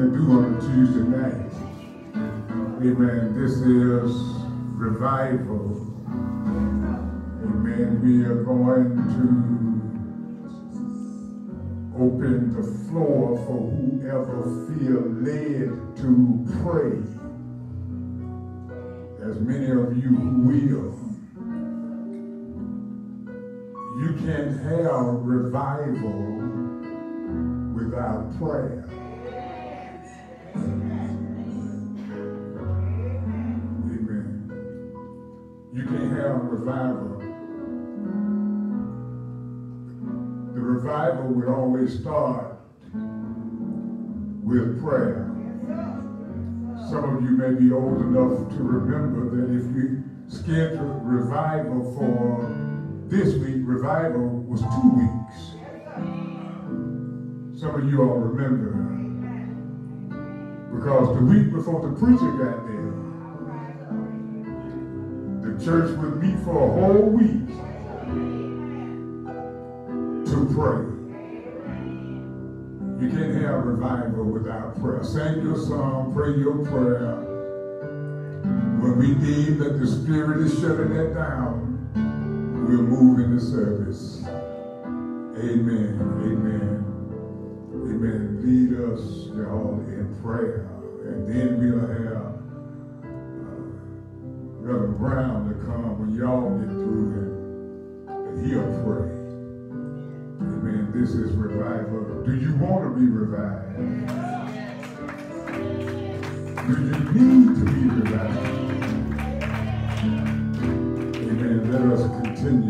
to do on a Tuesday night. Amen. This is revival. Amen. We are going to open the floor for whoever feel led to pray. As many of you will. You can't have revival without prayer. Amen. You can't have revival the revival would always start with prayer. Some of you may be old enough to remember that if you scheduled revival for this week, revival was two weeks. Some of you all remember. Because the week before the preacher got there, the church would meet for a whole week to pray. You can't have revival without prayer. Sing your song, pray your prayer. When we deem that the Spirit is shutting it down, we'll move in the service. Amen. Amen. Amen. Lead us, y'all, in prayer. And then we'll have uh, Reverend Brown to come when y'all get through and, and he'll pray. Amen. This is revival. Do you want to be revived? Do you need to be revived? Amen. Let us continue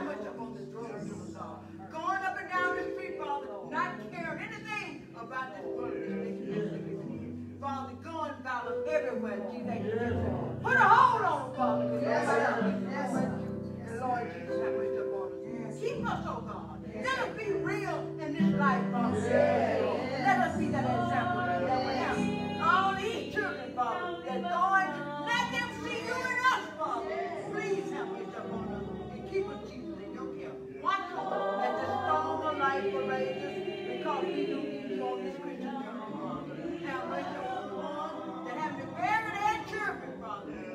how much up on this glory to resolve. Going up and down the street, Father, not caring anything about this world. Father, going about everywhere, Jesus. Put a hold on, Father. Yes, And Lord Jesus, how much up on us. Keep us, oh God. Let us be real in this life, Father. Let us be that example. All these children, Father, that going Father.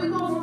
we going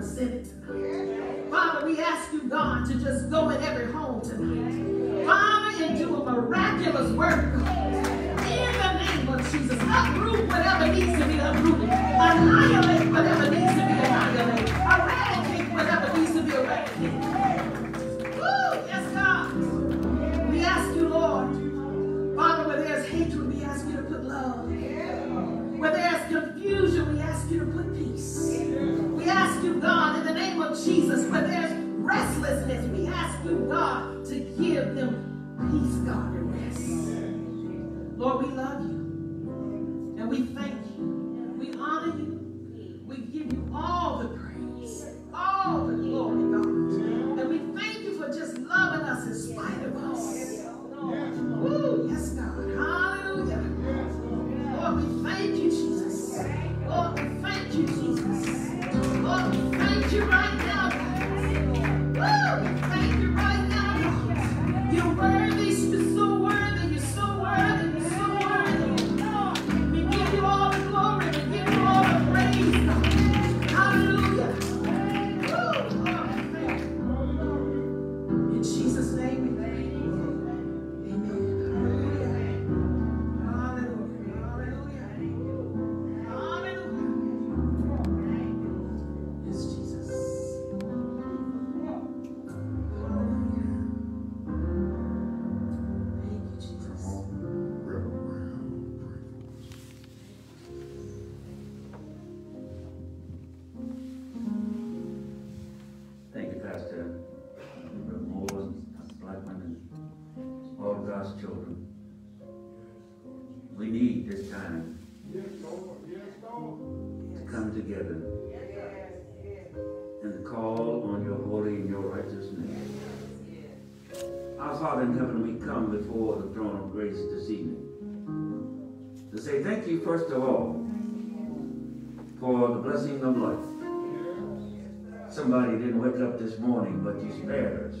represent. Father, we ask you, God, to just go in every home tonight. Father, and do a miraculous work. In the name of Jesus, uproot whatever needs to be uprooted. Annihilate whatever needs to be annihilated. Eradicate whatever needs to be eradicated. Woo, yes, God. We ask you, Lord. Father, where there's hatred, we ask you to put love. Where there's confusion, we ask you to put God, in the name of Jesus, where there's restlessness, we ask you, God, to give them peace, God, and rest. Lord, we love you. And we thank you. We honor you. We give you all the praise, all the glory, God. And we thank you for just loving us in spite of us. Woo, yes, God. Hallelujah. Lord, we thank you. time to come together and call on your holy and your righteous name. Our Father in heaven, we come before the throne of grace this evening to say thank you, first of all, for the blessing of life. Somebody didn't wake up this morning, but you spared us.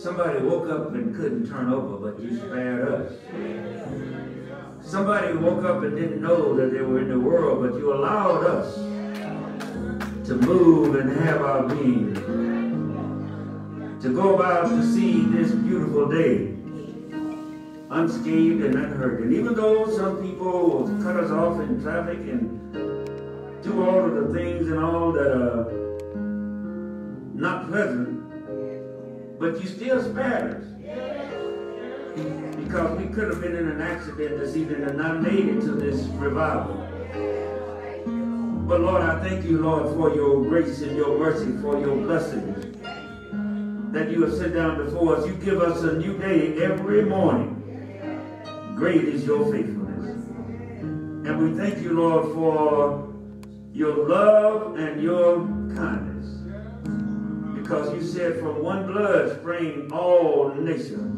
Somebody woke up and couldn't turn over, but you spared us. Somebody woke up and didn't know that they were in the world, but you allowed us to move and have our being. To go about to see this beautiful day unscathed and unhurt. And even though some people cut us off in traffic and do all of the things and all that are not pleasant, but you still spared us. Because we could have been in an accident this evening and not made it to this revival. But Lord, I thank you, Lord, for your grace and your mercy, for your blessings that you have sent down before us. You give us a new day every morning. Great is your faithfulness. And we thank you, Lord, for your love and your kindness. Because you said from one blood spring all nations.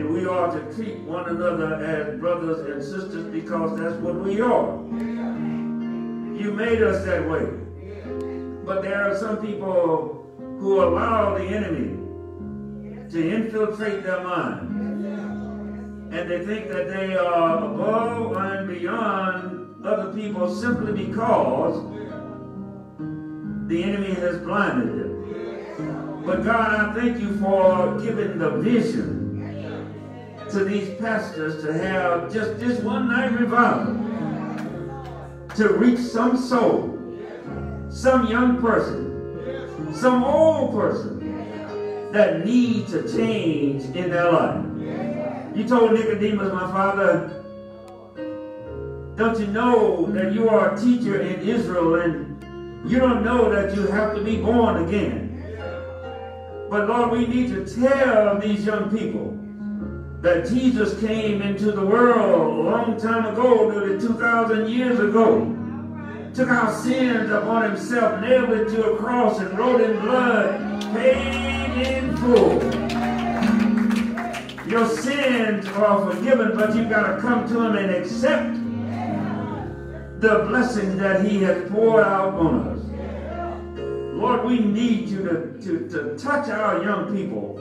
And we are to treat one another as brothers and sisters because that's what we are. You made us that way. But there are some people who allow the enemy to infiltrate their mind. And they think that they are above and beyond other people simply because the enemy has blinded them. But God, I thank you for giving the vision to these pastors to have just this one night revival to reach some soul, some young person, some old person that needs a change in their life. You told Nicodemus, my father, don't you know that you are a teacher in Israel and you don't know that you have to be born again? But Lord, we need to tell these young people that Jesus came into the world a long time ago, nearly 2,000 years ago. Took our sins upon himself, nailed it to a cross, and wrote in blood, paid in full. Your sins are forgiven, but you've got to come to him and accept the blessings that he has poured out on us. Lord, we need you to, to, to touch our young people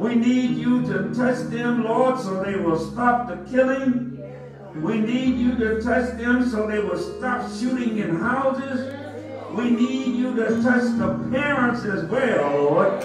we need you to touch them, Lord, so they will stop the killing. We need you to touch them so they will stop shooting in houses. We need you to touch the parents as well, Lord,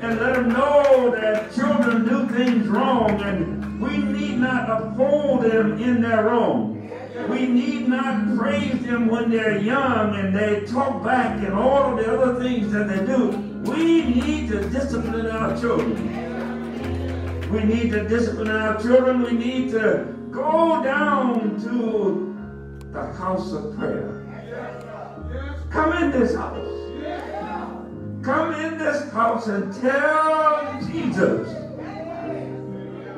and let them know that children do things wrong and we need not uphold them in their wrong. We need not praise them when they're young and they talk back and all of the other things that they do. We need to discipline our children. We need to discipline our children. We need to go down to the house of prayer. Come in this house. Come in this house and tell Jesus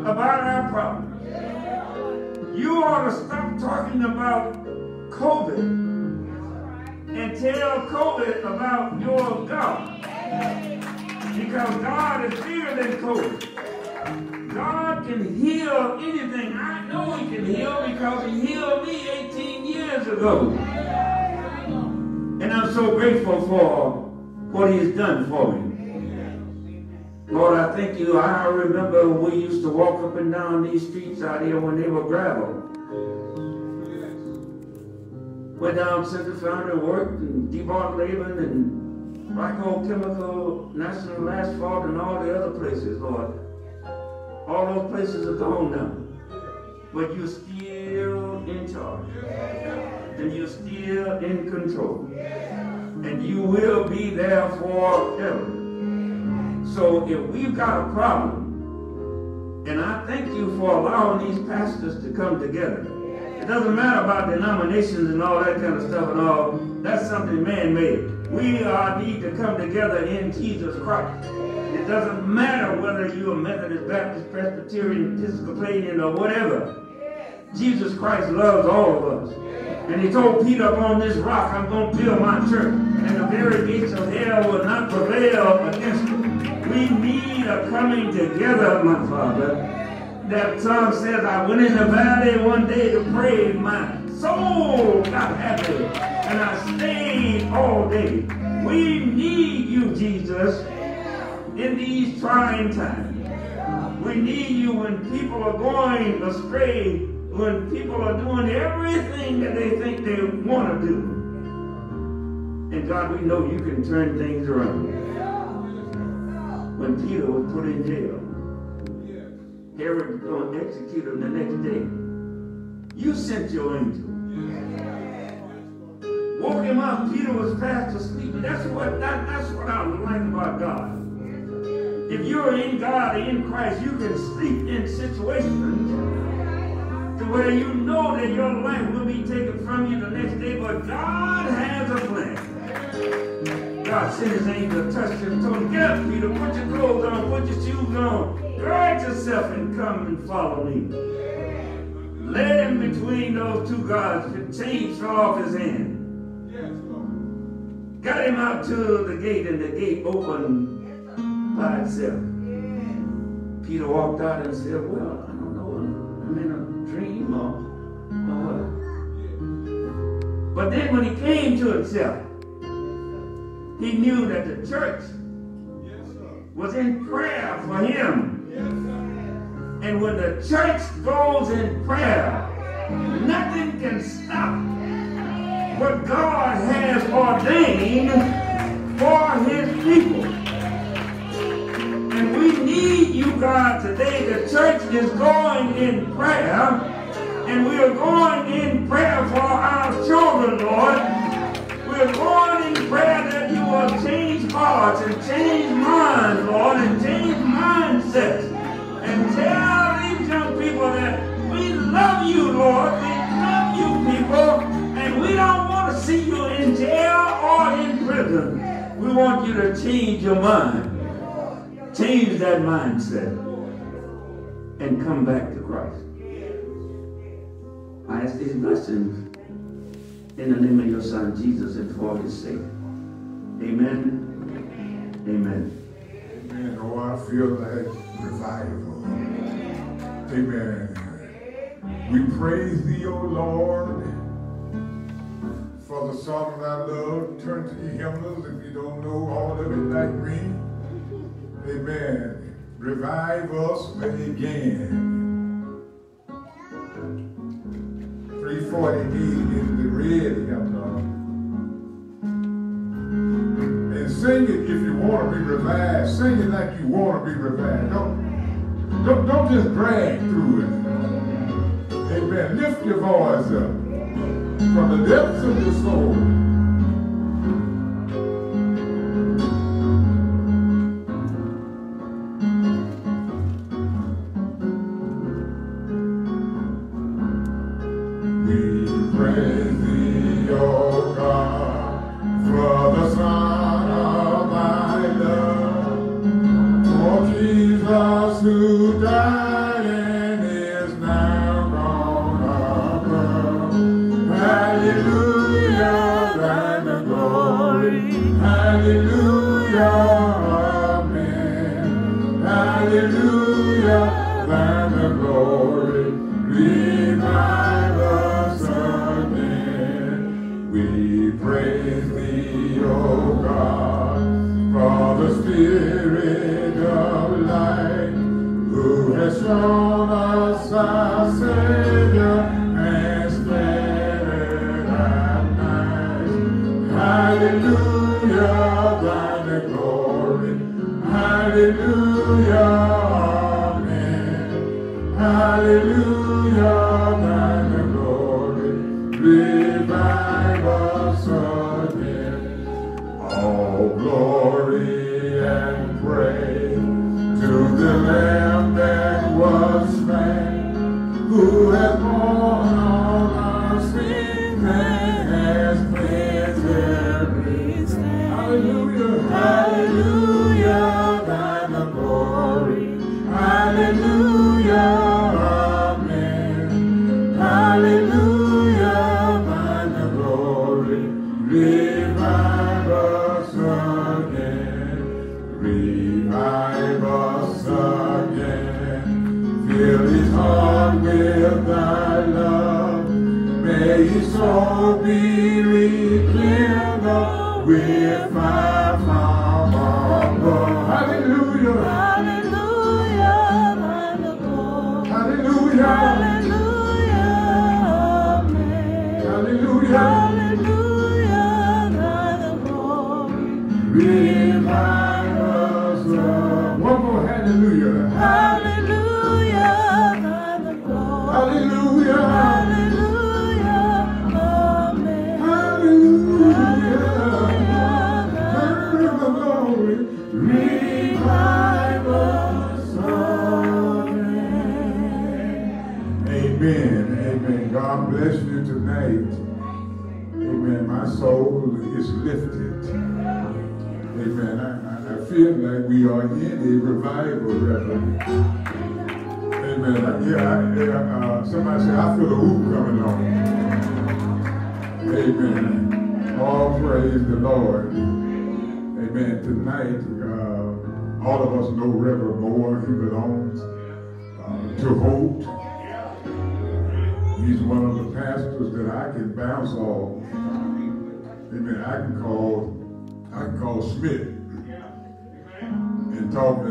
about our problems. You ought to stop talking about COVID and tell COVID about your God. Because God is bigger than COVID. God can heal anything. I know he can heal because he healed me 18 years ago. And I'm so grateful for what he has done for me. Lord, I thank you. I remember we used to walk up and down these streets out here when they were gravel. Went down Central Foundry, worked and Debart Laban and Rockwell Chemical, National Asphalt, and all the other places, Lord. All those places are gone now. But you're still in charge. And you're still in control. And you will be there forever. So if we've got a problem, and I thank you for allowing these pastors to come together. It doesn't matter about denominations and all that kind of stuff and all. That's something man-made. We are need to come together in Jesus Christ. It doesn't matter whether you're a Methodist, Baptist, Presbyterian, Episcopalian, or whatever. Jesus Christ loves all of us. And he told Peter, upon this rock I'm going to build my church. And the very gates of hell will not prevail against it. We need a coming together, my Father. That song says, I went in the valley one day to pray. My soul got happy. And I stayed all day. We need you, Jesus, in these trying times. We need you when people are going astray, when people are doing everything that they think they want to do. And God, we know you can turn things around. When Peter was put in jail, Herod was going to execute him the next day. You sent your angel. Woke him up. Peter was fast asleep. That's what that, that's what I like about God. If you're in God in Christ, you can sleep in situations to where you know that your life will be taken from you the next day, but God has a plan. God sent his angel, touched him, told him, get up, Peter, put your clothes on, put your shoes on, gird yourself and come and follow me. Led him between those two gods, the chains off his hand. Got him out to the gate, and the gate opened by itself. Peter walked out and said, Well, I don't know, I'm in a dream or, or what. But then when he came to himself, he knew that the church was in prayer for him. And when the church goes in prayer, nothing can stop what God has ordained for his people. And we need you, God, today. The church is going in prayer, and we are going in prayer for our children, Lord. We are going in prayer that you will change hearts and change minds, Lord, and change mindsets. And tell these young people that we love you, Lord. We love you, people, and we don't want to see you in jail or in prison. We want you to change your mind. Change that mindset and come back to Christ. I ask these blessings in the name of your Son, Jesus, and for his sake. Amen. Amen. Amen. Oh, I feel like revival. Amen. We praise thee, O Lord, for the song that I love. Turn to your hymnals if you don't know all of it like me. Amen. Revive us again. 340 D in the red hymnal. And sing it if you want to be revived. Sing it like you want to be revived. Don't, don't, don't just drag through it. Amen. Lift your voice up from the depths of your soul.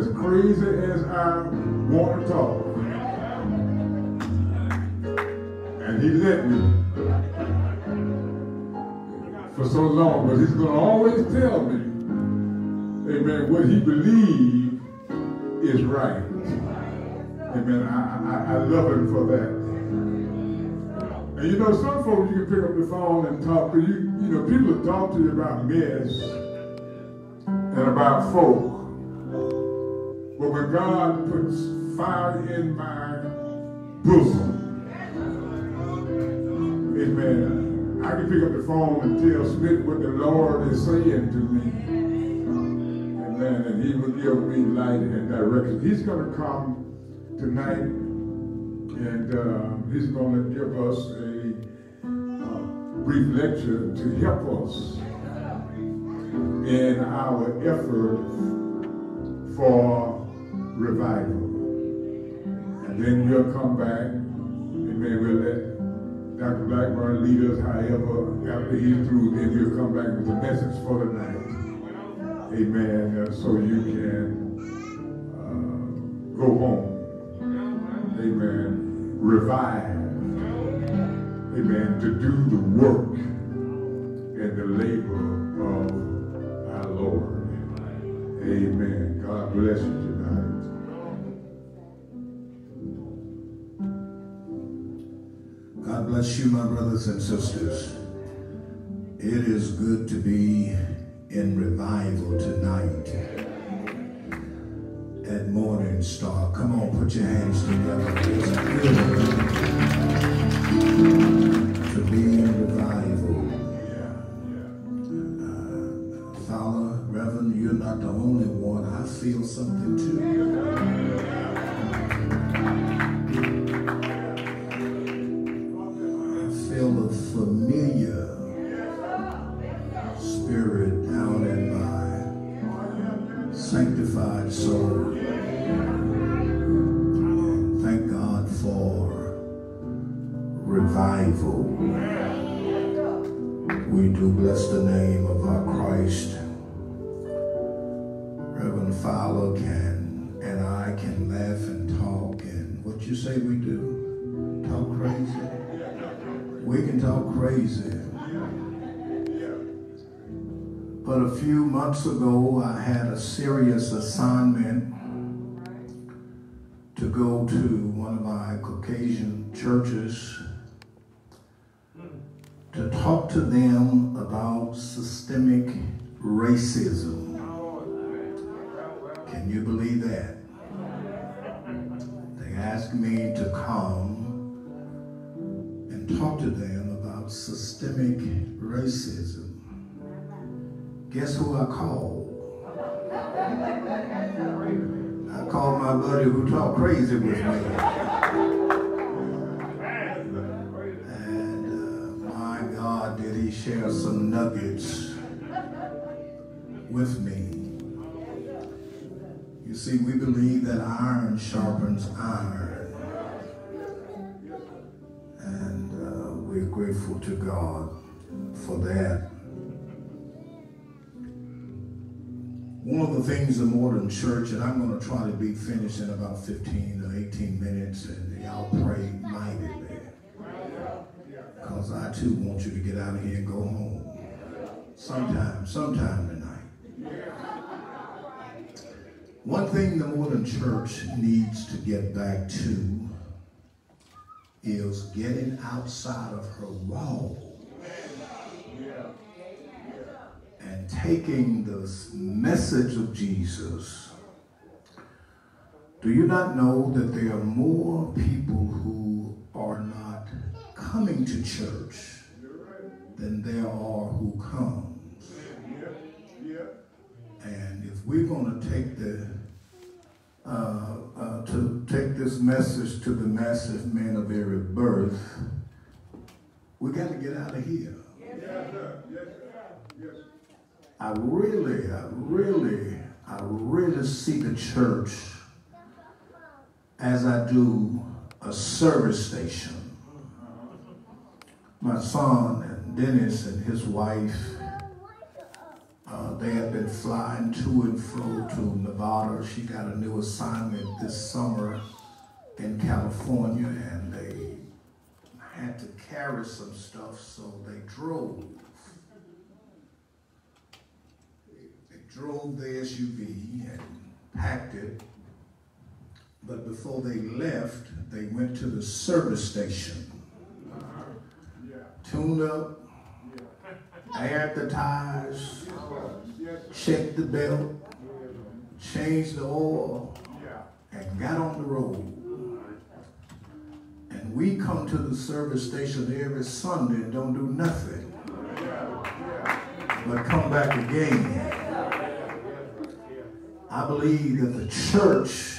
As crazy as I want to talk. And he let me for so long, but he's going to always tell me, amen, what he believes is right. Amen. I, I, I love him for that. And you know, some folks you can pick up the phone and talk to you. You know, people talk to you about mess and about folk. But when God puts fire in my bosom, amen, I can pick up the phone and tell Schmitt what the Lord is saying to me. Amen. And he will give me light and direction. He's going to come tonight and uh, he's going to give us a uh, brief lecture to help us in our effort for revival. And then we'll come back. Amen. We'll let Dr. Blackburn lead us, however, after he's through, then he'll come back with a message for the night. Amen. So you can uh, go home. Amen. Revive. Amen. To do the work and the labor of our Lord. Amen. God bless you bless you, my brothers and sisters. It is good to be in revival tonight at Morning Star. Come on, put your hands together. It's good to be in revival. Uh, Fowler, Reverend, you're not the only one. I feel something too. Months ago, I had a serious assignment to go to one of my Caucasian churches to talk to them about systemic racism. Can you believe that? They asked me to come and talk to them about systemic racism. Guess who I called? I called my buddy who talked crazy with me. And uh, my God, did he share some nuggets with me. You see, we believe that iron sharpens iron. And uh, we're grateful to God for that. One of the things the modern church, and I'm going to try to be finished in about 15 or 18 minutes, and y'all pray mightily. Because I too want you to get out of here and go home. Sometime, sometime tonight. One thing the modern church needs to get back to is getting outside of her walls taking the message of Jesus. Do you not know that there are more people who are not coming to church than there are who comes? And if we're going to take the uh, uh, to take this message to the massive men of every birth, we got to get out of here. I really, I really, I really see the church as I do a service station. My son and Dennis and his wife, uh, they have been flying to and fro to Nevada. She got a new assignment this summer in California, and they had to carry some stuff, so they drove. Drove the SUV and packed it. But before they left, they went to the service station, uh-huh. tuned up, aired the tires, checked the belt, changed the oil, and got on the road. And we come to the service station every Sunday and don't do nothing. But come back again. I believe that the church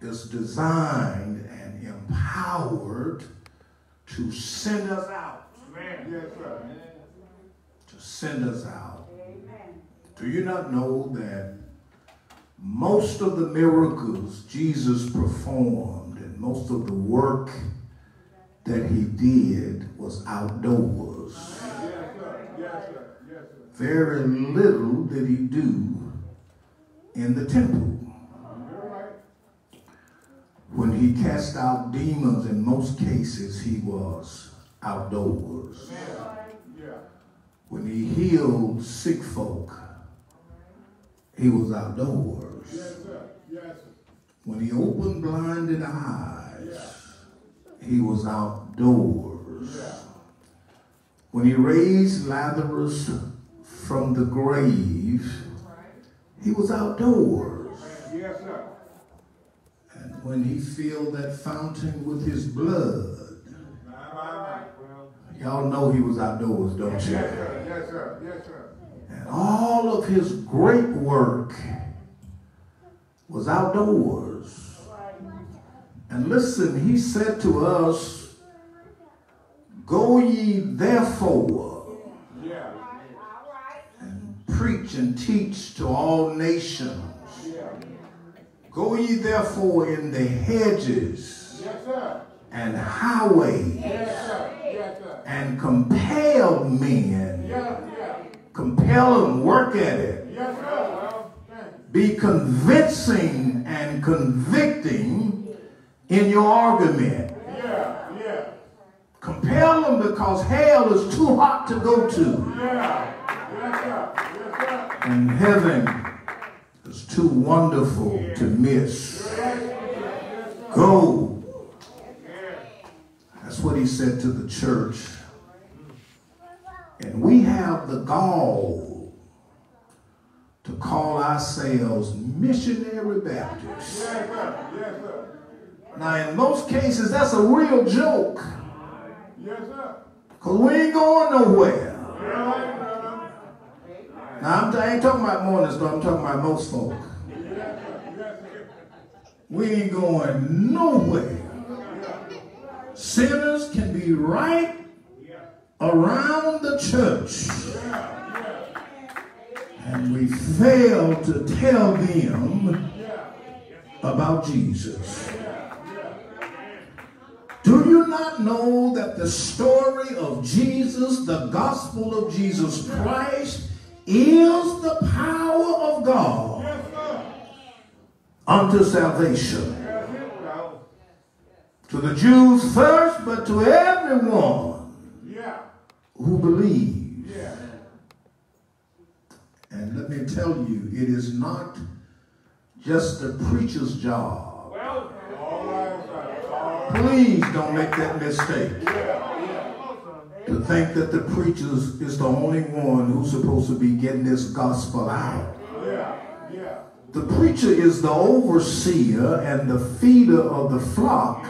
is designed and empowered to send us out. To send us out. Do you not know that most of the miracles Jesus performed and most of the work that he did was outdoors? Very little did he do in the temple. When he cast out demons, in most cases, he was outdoors. When he healed sick folk, he was outdoors. When he opened blinded eyes, he was outdoors. When he raised Lazarus from the grave, he was outdoors. Yes, sir. And when he filled that fountain with his blood, y'all know he was outdoors, don't you? Yes, sir. Yes, sir. And all of his great work was outdoors. And listen, he said to us, Go ye therefore preach and teach to all nations. Go ye therefore in the hedges and highways and compel men. Compel them, work at it. Be convincing and convicting in your argument. Compel them because hell is too hot to go to. And heaven is too wonderful to miss. Go. That's what he said to the church. And we have the gall to call ourselves missionary Baptists. Now, in most cases, that's a real joke. Because we ain't going nowhere. Now, I'm, I ain't talking about Morning Star, I'm talking about most folk. We ain't going nowhere. Sinners can be right around the church. And we fail to tell them about Jesus. Do you not know that the story of Jesus, the gospel of Jesus Christ, is the power of God unto salvation? To the Jews first, but to everyone who believes. And let me tell you, it is not just the preacher's job. Please don't make that mistake. Yeah. To think that the preacher is the only one who's supposed to be getting this gospel out. Yeah, yeah. The preacher is the overseer and the feeder of the flock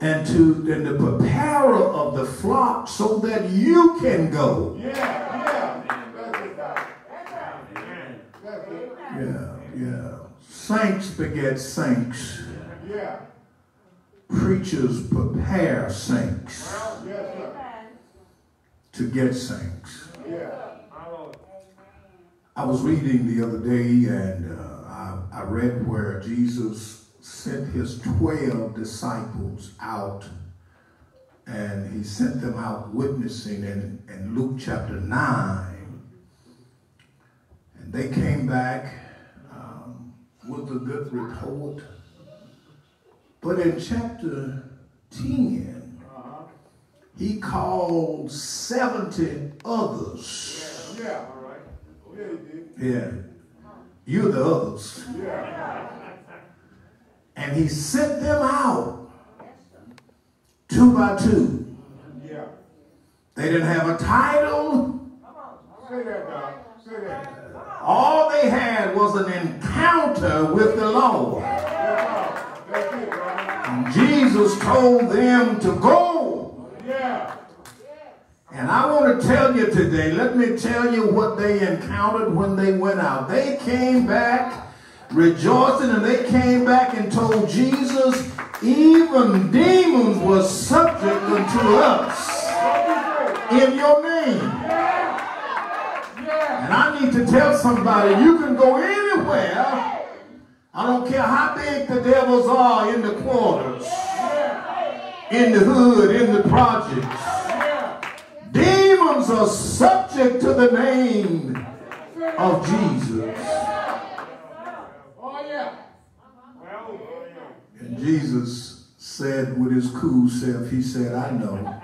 and to and the preparer of the flock so that you can go. Yeah, yeah. Yeah, yeah. Saints beget saints. Yeah. Preachers prepare saints Yes. To get saints. Yeah. I was reading the other day and uh, I, I read where Jesus sent his 12 disciples out and he sent them out witnessing in, in Luke chapter 9. And they came back um, with a good report. But in chapter 10, he called 70 others. Yeah. All right. Oh, yeah, he did. Yeah. You're the others. Yeah. And he sent them out two by two. Yeah. They didn't have a title. Say that, Doc. Say that. All they had was an encounter with the Lord. That's all. That's it, brother. And Jesus told them to go. And I want to tell you today, let me tell you what they encountered when they went out. They came back rejoicing and they came back and told Jesus, even demons were subject unto us in your name. And I need to tell somebody, you can go anywhere. I don't care how big the devils are in the quarters, in the hood, in the projects. Demons are subject to the name of Jesus. Oh, yeah. And Jesus said with his cool self, he said, I know.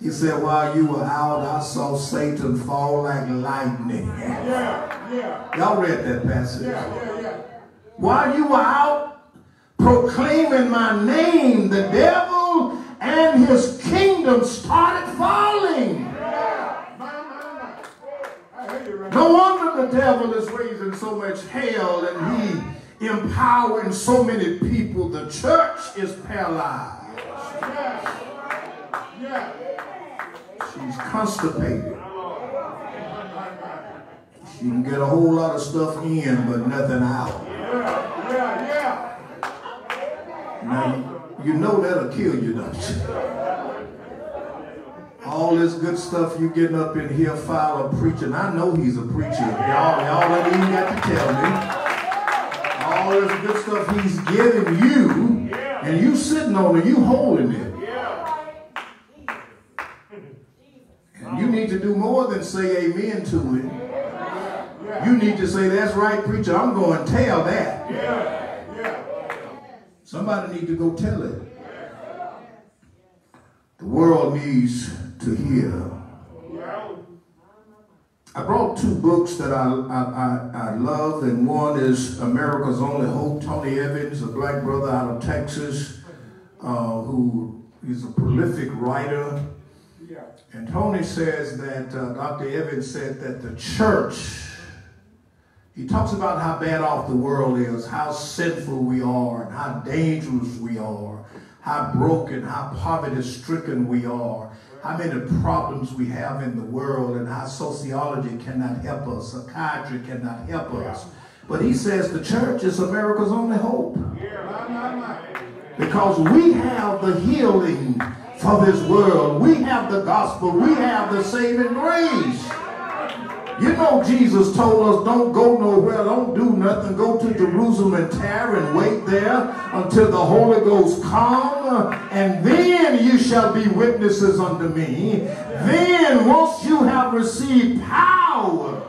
He said, while you were out, I saw Satan fall like lightning. Yeah. Yeah. Y'all read that passage. Yeah. Yeah. Yeah. While you were out proclaiming my name, the devil and his kingdom started falling. No wonder the devil is raising so much hell and he empowering so many people. The church is paralyzed. She's constipated. She can get a whole lot of stuff in, but nothing out. Yeah. Yeah. Yeah. Now, you, know that'll kill you, don't you? All this good stuff you getting up in here, Fowler preaching. I know he's a preacher. Y'all, y'all ain't even got to tell me. All this good stuff he's giving you, and you sitting on it, you holding it. And you need to do more than say amen to it. You need to say, that's right, preacher, I'm going to tell that. Somebody need to go tell it. The world needs to hear. I brought two books that I, I, I, I love, and one is America's Only Hope. Tony Evans, a black brother out of Texas, uh, who is a prolific writer. And Tony says that, uh, Dr. Evans said that the church, he talks about how bad off the world is, how sinful we are, and how dangerous we are, how broken, how poverty stricken we are, how many problems we have in the world, and how sociology cannot help us, psychiatry cannot help us. But he says the church is America's only hope. Because we have the healing for this world. We have the gospel. We have the saving grace. You know, Jesus told us, don't go nowhere, don't do nothing. Go to Jerusalem and tarry and wait there until the Holy Ghost come, and then you shall be witnesses unto me. Then, once you have received power,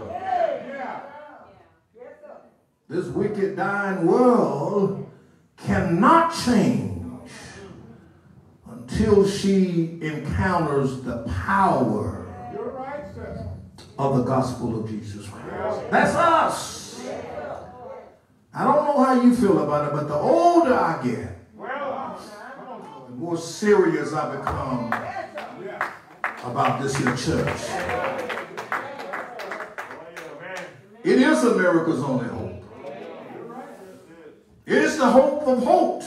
this wicked, dying world cannot change until she encounters the power of the gospel of Jesus Christ. That's us. I don't know how you feel about it, but the older I get, the more serious I become about this here church. It is America's only hope. It is the hope of hope.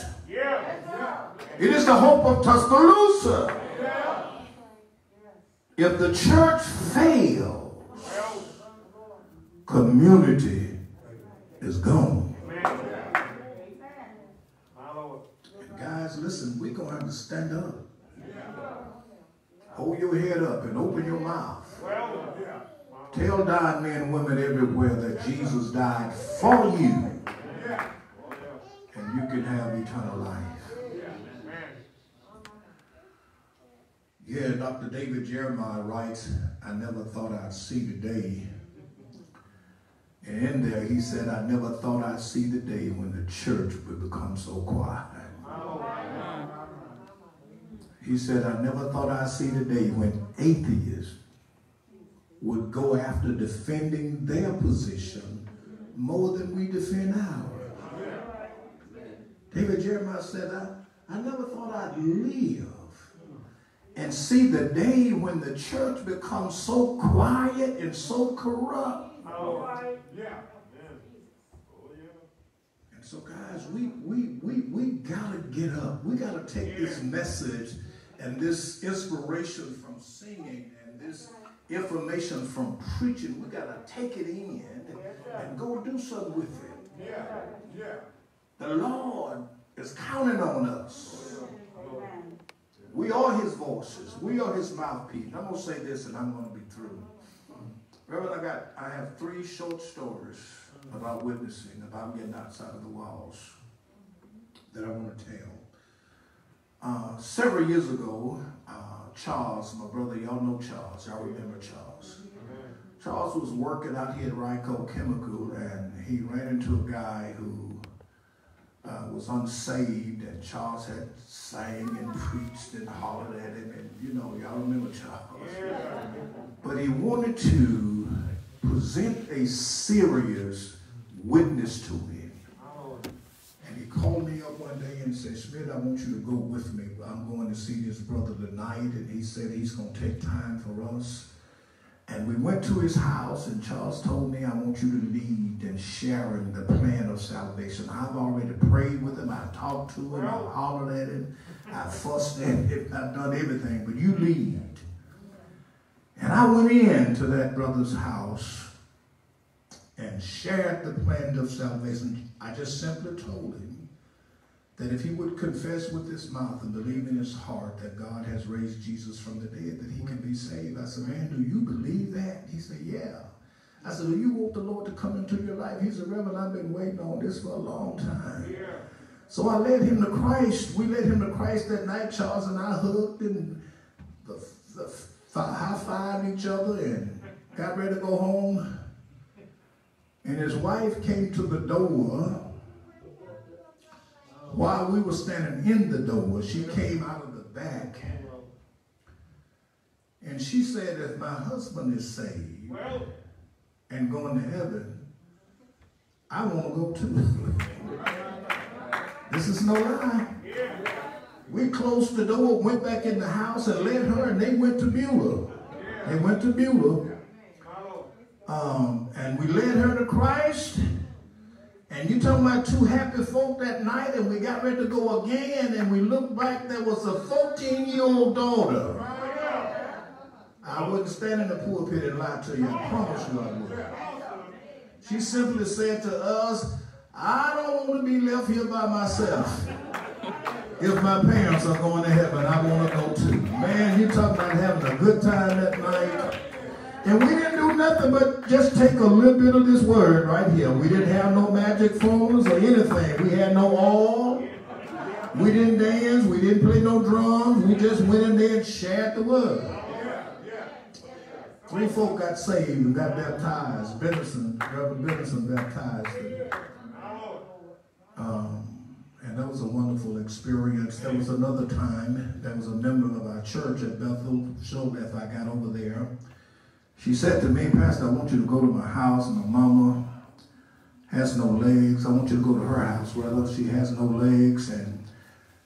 It is the hope of Tuscaloosa. If the church fails, community is gone. And guys, listen, we're going to have to stand up. Hold your head up and open your mouth. Tell dying men and women everywhere that Jesus died for you. And you can have eternal life. Yeah, Dr. David Jeremiah writes, I never thought I'd see the day. And in there he said, I never thought I'd see the day when the church would become so quiet. He said, I never thought I'd see the day when atheists would go after defending their position more than we defend ours. David Jeremiah said, I, I never thought I'd live and see the day when the church becomes so quiet and so corrupt. And so, guys, we we we we gotta get up. We gotta take this message and this inspiration from singing and this information from preaching. We gotta take it in and go do something with it. Yeah, yeah. The Lord is counting on us. We are his voices. We are his mouthpiece. I'm gonna say this and I'm gonna be through. Reverend, I got I have three short stories about witnessing, about getting outside of the walls that I want to tell. Uh, several years ago, uh, Charles, my brother, y'all know Charles, y'all remember Charles. Charles was working out here at Ryco Chemical and he ran into a guy who uh, was unsaved and Charles had sang and preached and hollered at him and you know, y'all remember Charles. But he wanted to present a serious witness to him. And he called me up one day and said, Schmitt, I want you to go with me. I'm going to see this brother tonight. And he said he's going to take time for us. And we went to his house, and Charles told me, I want you to lead in sharing the plan of salvation. I've already prayed with him, I talked to him, I hollered at him, I fussed at him, I've done everything, but you lead. And I went into that brother's house and shared the plan of salvation. I just simply told him that if he would confess with his mouth and believe in his heart that God has raised Jesus from the dead, that he can be saved. I said, man, do you believe that? He said, yeah. I said, do you want the Lord to come into your life? He said, Reverend, I've been waiting on this for a long time. Yeah. So I led him to Christ. We led him to Christ that night. Charles and I hugged and the, the high-fived each other and got ready to go home. And his wife came to the door while we were standing in the door, she came out of the back and she said, if my husband is saved and going to heaven, I want to go too. this is no lie. We closed the door, went back in the house and led her and they went to Beulah. They went to Beulah. Um, and we led her to Christ. And you talking about two happy folk that night, and we got ready to go again, and we looked back, there was a 14-year-old daughter. I wouldn't stand in the pulpit and lie to you. I promise you I would. She simply said to us, I don't want to be left here by myself. If my parents are going to heaven, I want to go too. Man, you talking about having a good time that night. And we didn't do nothing but just take a little bit of this word right here. We didn't have no magic formulas or anything. We had no oil. We didn't dance. We didn't play no drums. We just went in there and shared the word. Three folk got saved and got baptized. Benson, Reverend Benson baptized. Um, that was a wonderful experience. There was another time, there was a member of our church at Bethel, Shobeth, I got over there. She said to me, Pastor, I want you to go to my house. My mama has no legs. I want you to go to her house, rather. She has no legs and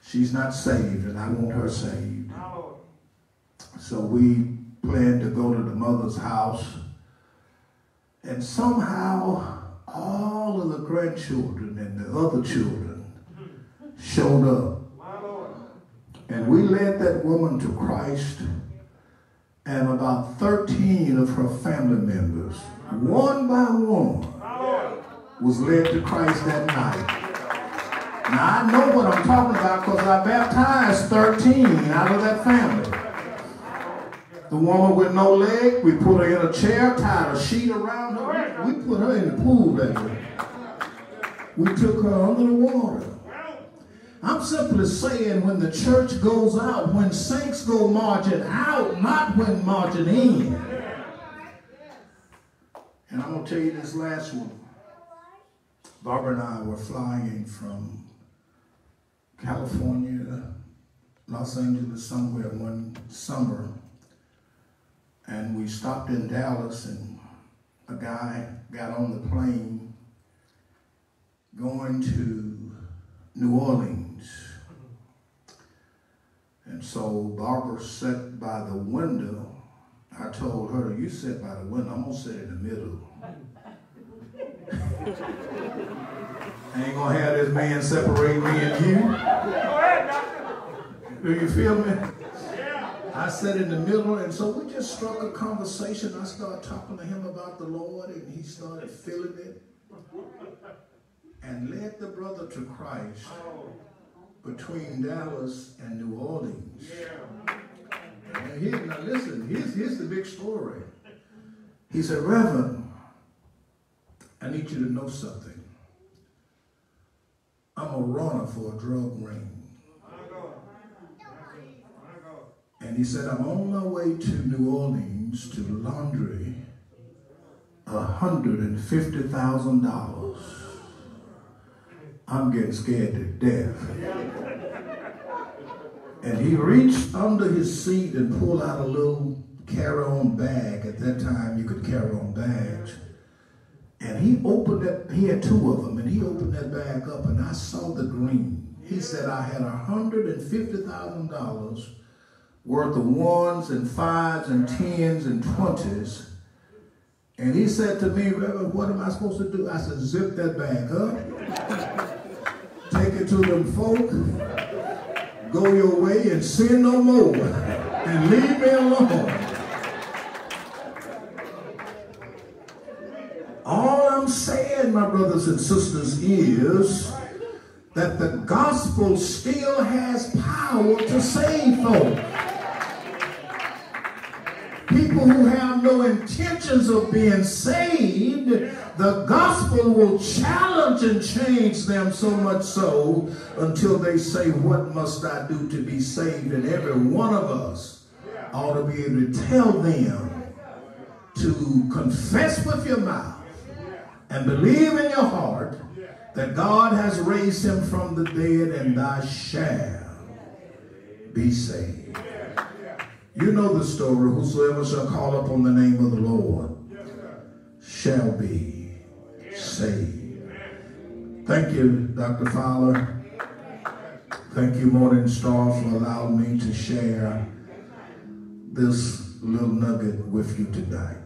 she's not saved, and I want her saved. So we planned to go to the mother's house. And somehow all of the grandchildren and the other children showed up. And we led that woman to Christ. And about 13 of her family members, one by one, was led to Christ that night. Now I know what I'm talking about because I baptized 13 out of that family. The woman with no leg, we put her in a chair, tied a sheet around her. We put her in the pool that day. We took her under the water. I'm simply saying when the church goes out, when saints go marching out, not when marching in. And I'm going to tell you this last one. Barbara and I were flying from California, Los Angeles, somewhere one summer. And we stopped in Dallas, and a guy got on the plane going to New Orleans. So Barbara sat by the window. I told her, You sit by the window, I'm to sit in the middle. I ain't to have this man separate me and you. Do you feel me? I sat in the middle, and so we just struck a conversation. I started talking to him about the Lord, and he started feeling it. And led the brother to Christ between Dallas and New Orleans. And here, now listen, here's, here's the big story. He said, Reverend, I need you to know something. I'm a runner for a drug ring. And he said, I'm on my way to New Orleans to laundry $150,000. I'm getting scared to death. And he reached under his seat and pulled out a little carry-on bag. At that time, you could carry on bags. And he opened that, he had two of them, and he opened that bag up, and I saw the green. He said, I had $150,000 worth of ones and fives and tens and twenties. And he said to me, Reverend, what am I supposed to do? I said, zip that bag up, take it to them folk, go your way and sin no more, and leave me alone. All I'm saying, my brothers and sisters, is that the gospel still has power to save folks. People who have no intentions of being saved, the gospel will challenge and change them so much so until they say, What must I do to be saved? And every one of us ought to be able to tell them to confess with your mouth and believe in your heart that God has raised him from the dead and thou shalt be saved. You know the story. Whosoever shall call upon the name of the Lord shall be saved. Thank you, Dr. Fowler. Thank you, Morning Star, for allowing me to share this little nugget with you tonight.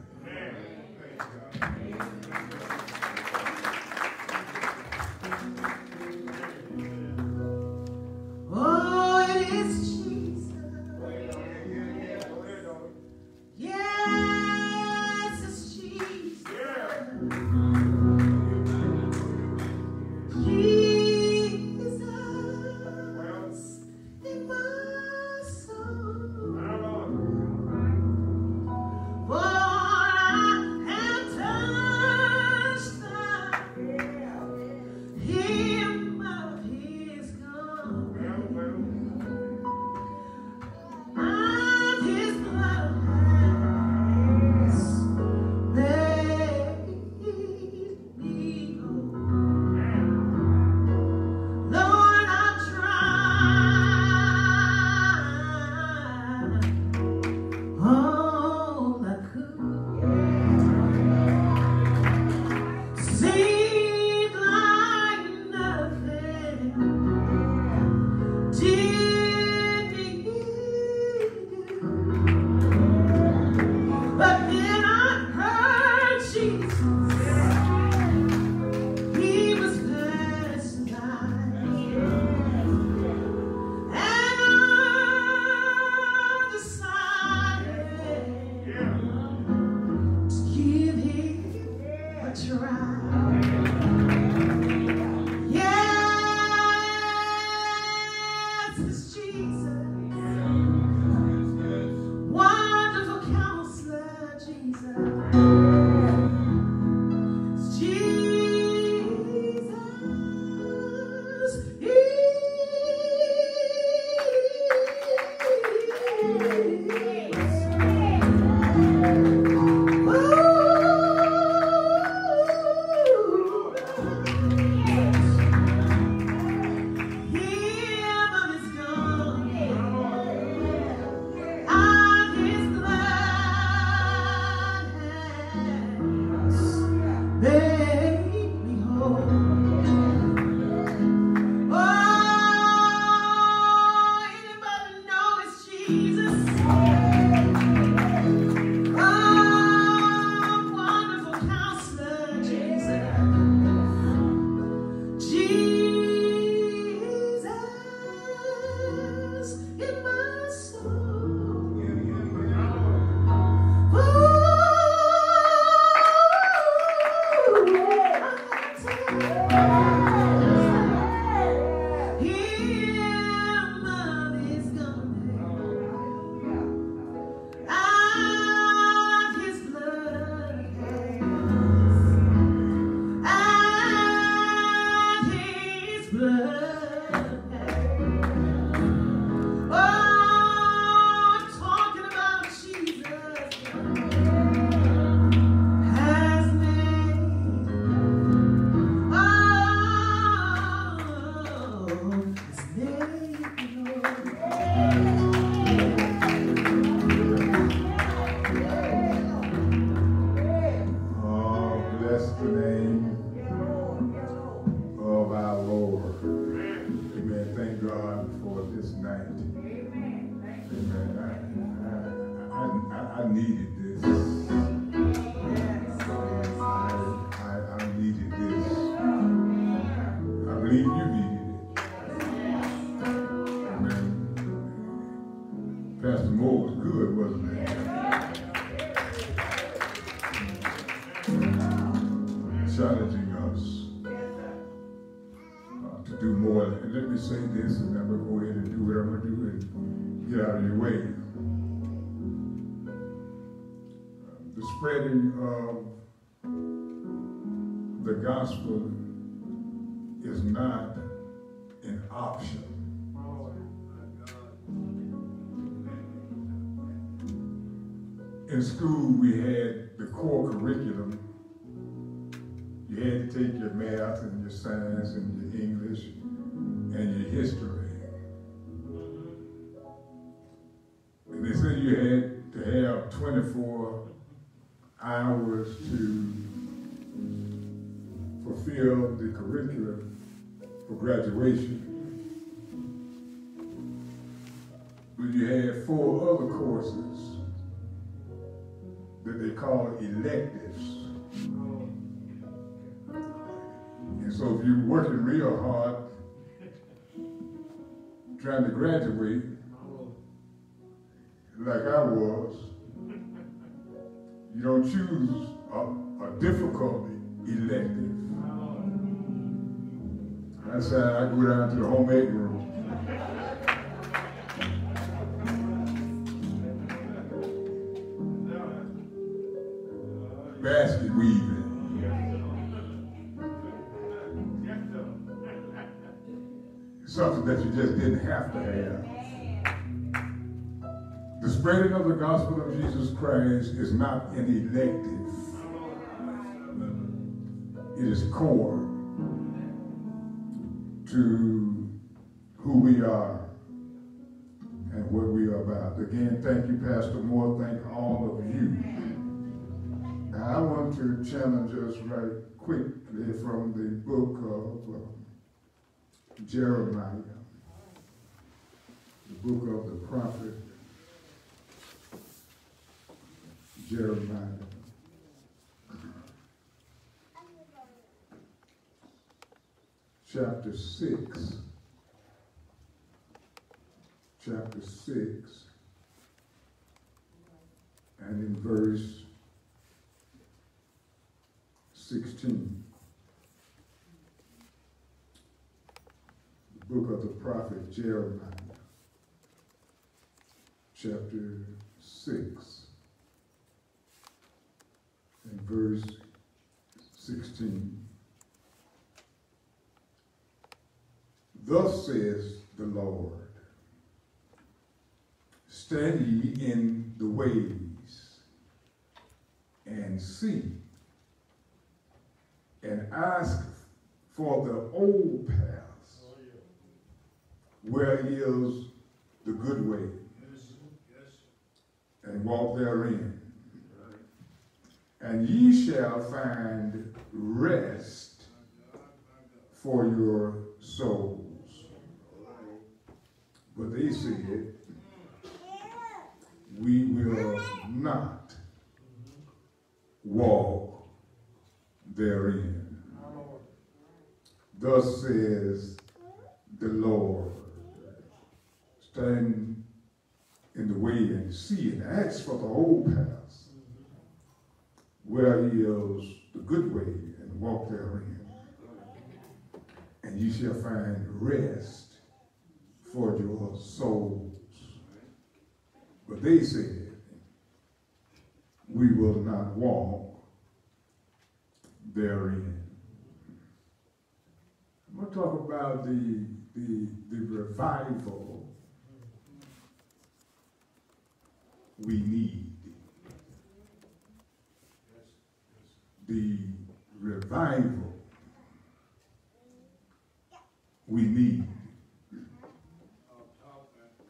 Spreading graduation. But you had four other courses that they call electives. And so if you're working real hard trying to graduate, like I was, you don't choose a, a difficult elective. I said I go down to the home ec room. Basket weaving. Something that you just didn't have to have. The spreading of the gospel of Jesus Christ is not an elective. It is core to who we are and what we are about. Again, thank you, Pastor Moore. Thank all of you. Now, I want to challenge us right quickly from the book of uh, Jeremiah, the book of the prophet Jeremiah. Chapter 6. Chapter 6. And in verse 16. The book of the prophet Jeremiah. Chapter 6. and verse 16. Thus says the Lord, stand ye in the ways and see and ask for the old paths where is the good way and walk therein and ye shall find rest for your souls. But they said, we will not walk therein. Thus says the Lord. Stand in the way and see and ask for the old paths where he is the good way and walk therein. And you shall find rest for your souls. But they said, we will not walk therein. I'm going to talk about the, the, the revival we need. The revival we need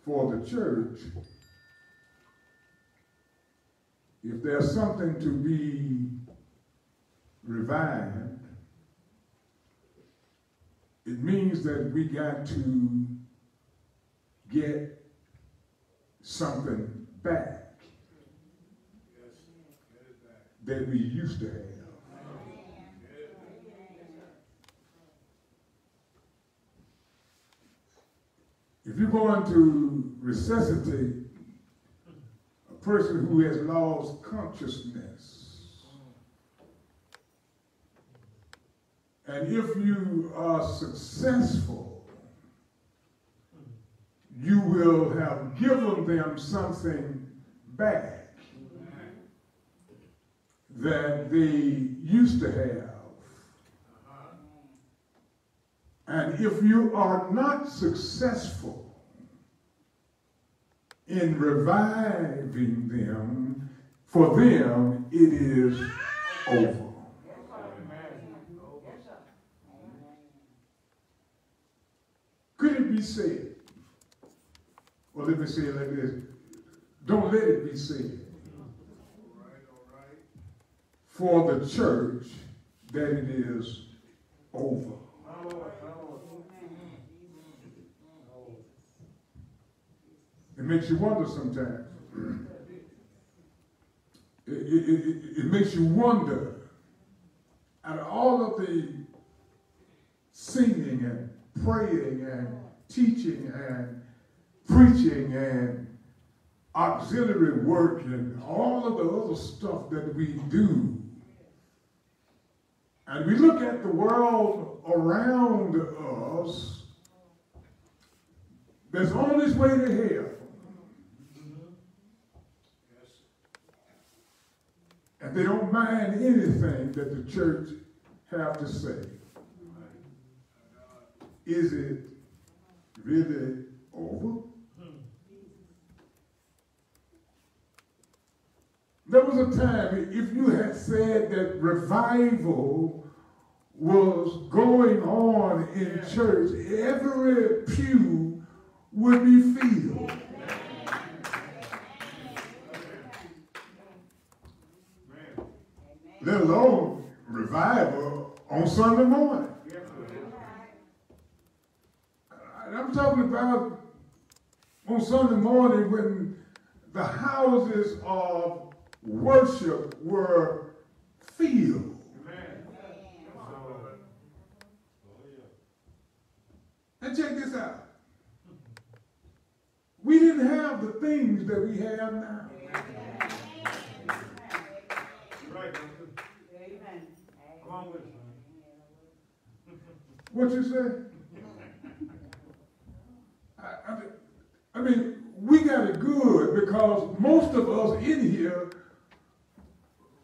for the church. If there's something to be revived, it means that we got to get something back that we used to have. If you're going to resuscitate a person who has lost consciousness, and if you are successful, you will have given them something back that they used to have. And if you are not successful in reviving them, for them it is over. Could it be said? Well, let me say it like this. Don't let it be said for the church that it is over. It makes you wonder sometimes. It, it, it, it makes you wonder of all of the singing and praying and teaching and preaching and auxiliary work and all of the other stuff that we do. And we look at the world around us, there's only this way to hell. And they don't mind anything that the church have to say. Is it really over? There was a time, if you had said that revival was going on in church, every pew would be filled. Let alone revival on Sunday morning. I'm talking about on Sunday morning when the houses of worship were filled. And check this out. We didn't have the things that we have now. What you say? I, I, I mean, we got it good because most of us in here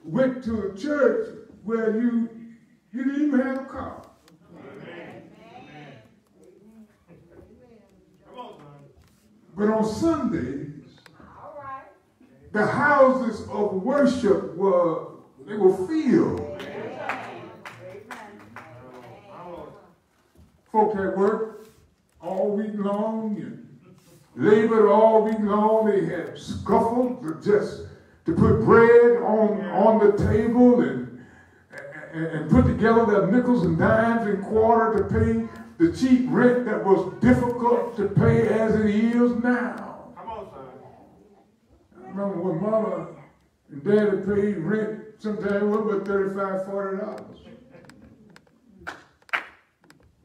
went to a church where you you didn't even have a car. But on Sundays, the houses of worship were they were filled. Folk had worked all week long and labored all week long. They had scuffled just to put bread on, on the table and, and, and put together their nickels and dimes and quarter to pay the cheap rent that was difficult to pay as it is now. Come on, son. I remember when mama and daddy paid rent sometimes what about 35 40 dollars.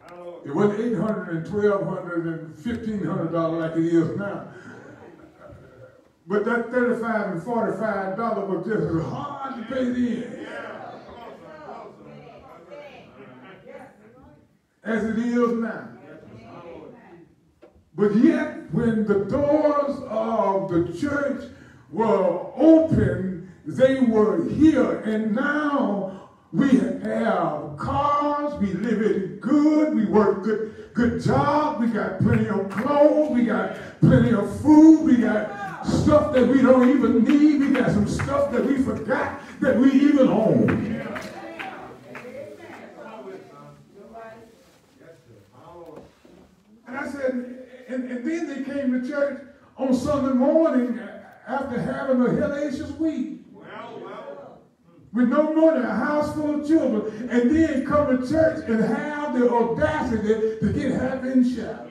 My Lord. It wasn't 800 and 1200 and 1500 dollars like it is now. But that 35 and 45 dollars was just as hard to pay then as it is now. But yet, when the doors of the church were open, they were here. And now we have cars, we live in good, we work good, good job, we got plenty of clothes, we got plenty of food, we got stuff that we don't even need, we got some stuff that we forgot that we even own. And I said, and, and then they came to church on Sunday morning after having a hellacious week. With no money, a house full of children, and then come to church and have the audacity to get happy and shout.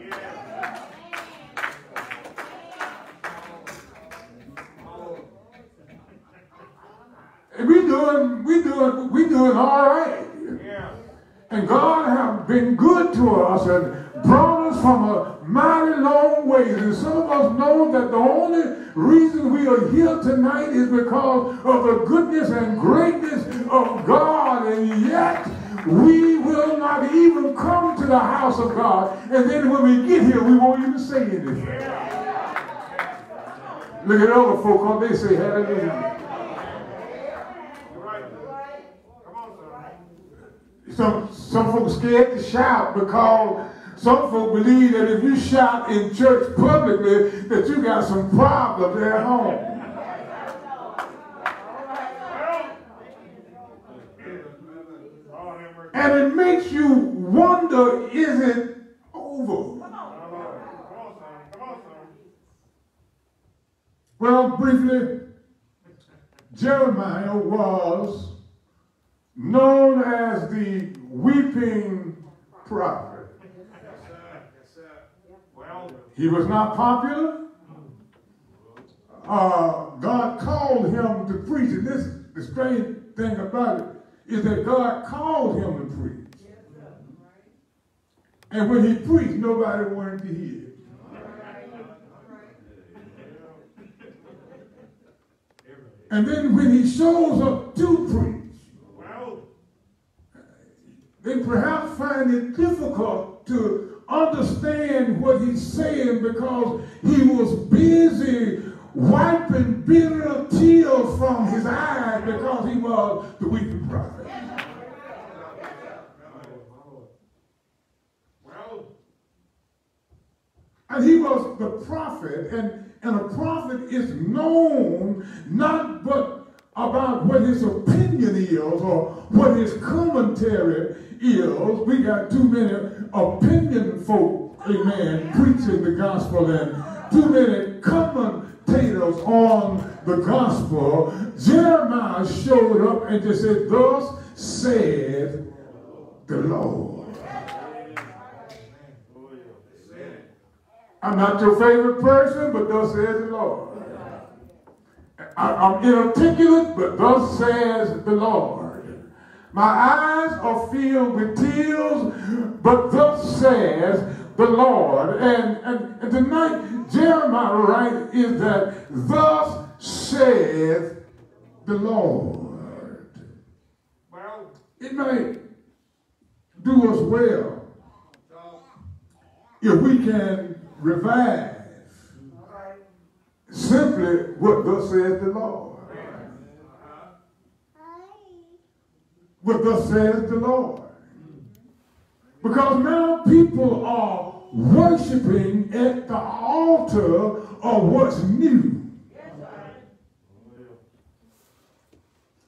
And we doing, we doing, we doing all right. Yeah. And God have been good to us and brought us from a mighty long way. And some of us know that the only reason we are here tonight is because of the goodness and greatness of God. And yet we will not even come to the house of God. And then when we get here, we won't even say anything. Look at other folk, they say hallelujah. Some some folks scared to shout because some folk believe that if you shout in church publicly, that you got some problems at home. And it makes you wonder, is it over? Well, briefly, Jeremiah was known as the weeping prophet. Yes, sir. Yes, sir. Well, He was not popular. Uh, God called him to preach. And this, is the strange thing about it is that God called him to preach. And when he preached, nobody wanted to hear. And then when he shows up to preach, they perhaps find it difficult to understand what he's saying because he was busy wiping bitter tears from his eyes because he was the weeping prophet. And he was the prophet, and, and a prophet is known not but about what his opinion is or what his commentary is. We got too many opinion folk, amen, preaching the gospel and too many commentators on the gospel. Jeremiah showed up and just said, Thus said the Lord. I'm not your favorite person, but thus says the Lord. I, am inarticulate, but thus says the Lord. My eyes are filled with tears, but thus says the Lord. And, and, and tonight, Jeremiah writes is that thus saith the Lord. well, It may do us well if we can revive simply what thus says the Lord. What thus says the Lord. Because now people are worshiping at the altar of what's new.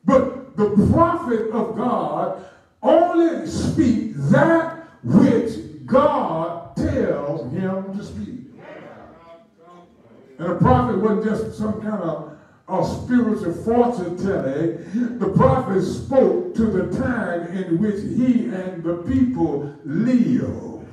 But the prophet of God only speaks that which God tells him to speak. And a prophet wasn't just some kind of a spiritual fortune telling. The prophet spoke to the time in which he and the people lived.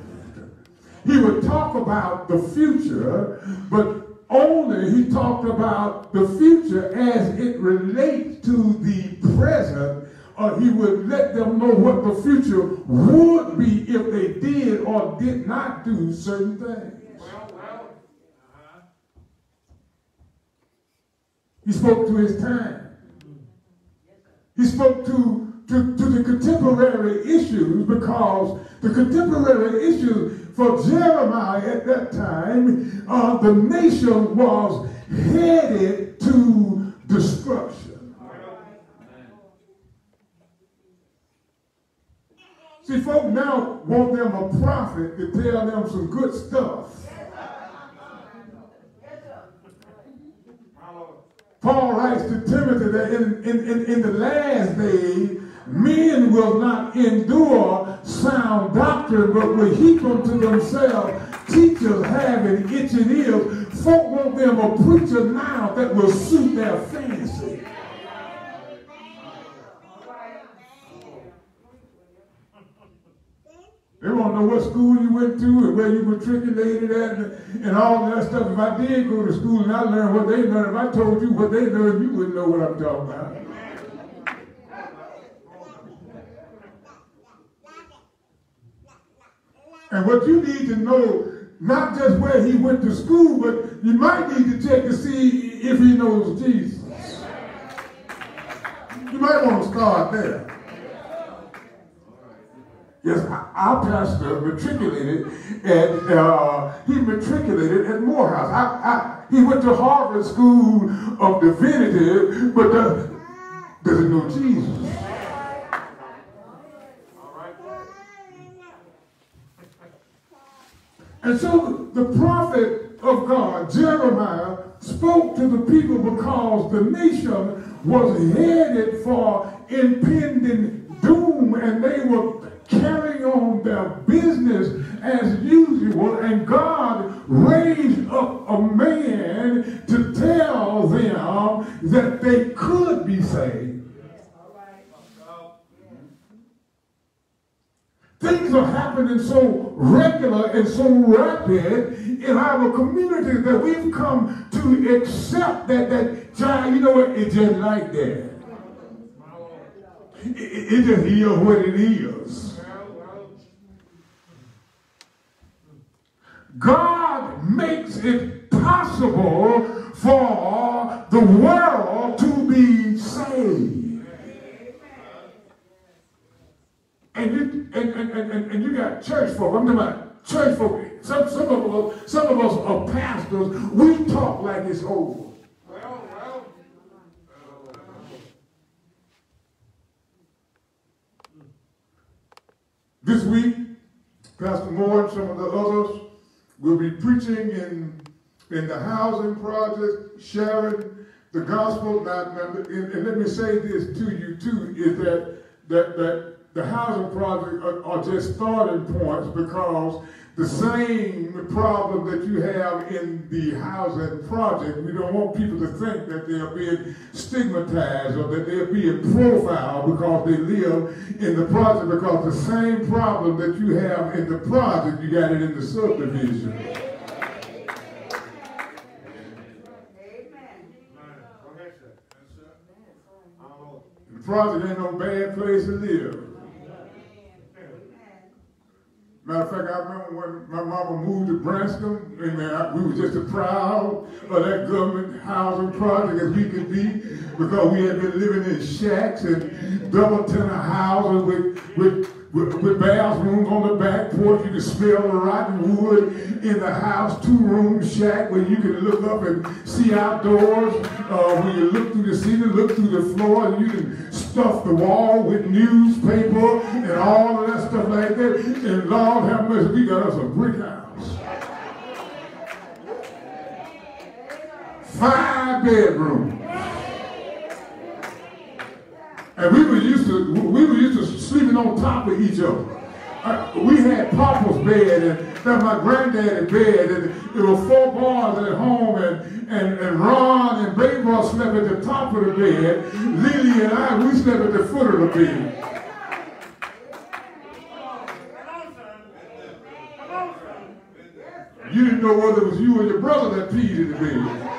He would talk about the future, but only he talked about the future as it relates to the present, or he would let them know what the future would be if they did or did not do certain things. He spoke to his time. He spoke to, to, to the contemporary issues because the contemporary issues for Jeremiah at that time, uh, the nation was headed to destruction. See, folk now want them a prophet to tell them some good stuff. Paul writes to Timothy that in, in, in, in the last days, men will not endure sound doctrine, but will heap unto themselves teachers having itching ears. Folk want them a preacher now that will suit their fancy. They want to know what school you went to and where you matriculated at and, all that stuff. If I did go to school and I learned what they learned, if I told you what they learned, you wouldn't know what I'm talking about. And what you need to know, not just where he went to school, but you might need to check to see if he knows Jesus. You might want to start there. Yes, our pastor matriculated at, uh, he matriculated at Morehouse. I, I, he went to Harvard School of Divinity, but does, doesn't know Jesus. And so the prophet of God, Jeremiah, spoke to the people because the nation was headed for impending doom and they were carrying on their business as usual, and God raised up a man to tell them that they could be saved. Things are happening so regular and so rapid in our community that we've come to accept that, that child, you know what, it's just like that. It, it, it just is what it is. God makes it possible for the world to be saved. And you and, and, and, and you got church folk. I'm talking about church folk. Some, some of us, some of us are pastors. We talk like it's over. This week, Pastor Moore and some of the others will be preaching in, in the housing project, sharing the gospel. Now, and, and let me say this to you too, is that, that, that the housing project are, are, just starting points because the same problem that you have in the housing project, we don't want people to think that they're being stigmatized or that they're being profiled because they live in the project because the same problem that you have in the project, you got it in the subdivision. Amen. The project ain't no bad place to live. Matter of fact, I remember when my mama moved to Branscombe, and man, we were just as proud of that government housing project as we could be because we had been living in shacks and double tenant houses with, with, with, with bathrooms on the back porch. You can smell the rotten wood in the house, two-room shack where you can look up and see outdoors. Uh, when you look through the ceiling, look through the floor, and you can stuff the wall with newspaper and all of that stuff like that. And Lord have mercy, we got us a brick house. Five bedrooms. And we were used to we were used to sleeping on top of each other. Uh, we had Papa's bed and that my granddaddy's bed and there were four boys at home and, and, and Ron and Baby slept at the top of the bed. Lily and I, we slept at the foot of the bed. You didn't know whether it was you or your brother that peed in the bed.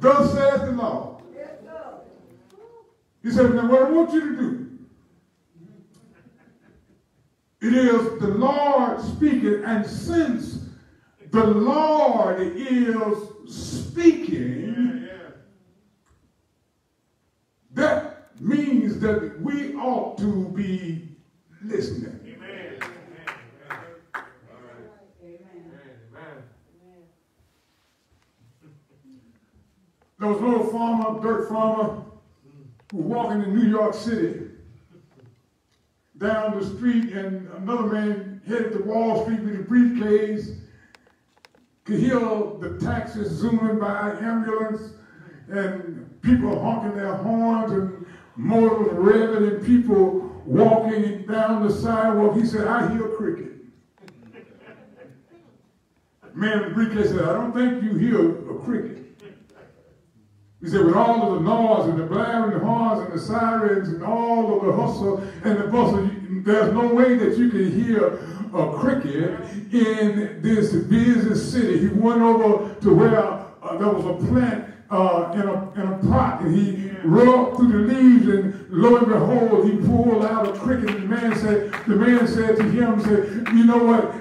Thus says the Lord. He said, now what I want you to do, it is the Lord speaking, and since the Lord is speaking, that means that we ought to be listening. There was a little farmer, dirt farmer, was walking in New York City down the street, and another man headed to Wall Street with a briefcase, could hear the taxis zooming by, ambulance, and people honking their horns, and motors revving, and people walking down the sidewalk. He said, I hear cricket. Man in the briefcase said, I don't think you hear a cricket. He said, with all of the noise and the blaring horns and the sirens and all of the hustle and the bustle, there's no way that you can hear a cricket in this busy city. He went over to where uh, there was a plant uh, in, a, in a pot and he rubbed through the leaves and lo and behold, he pulled out a cricket and the man said, the man said to him, said, you know what,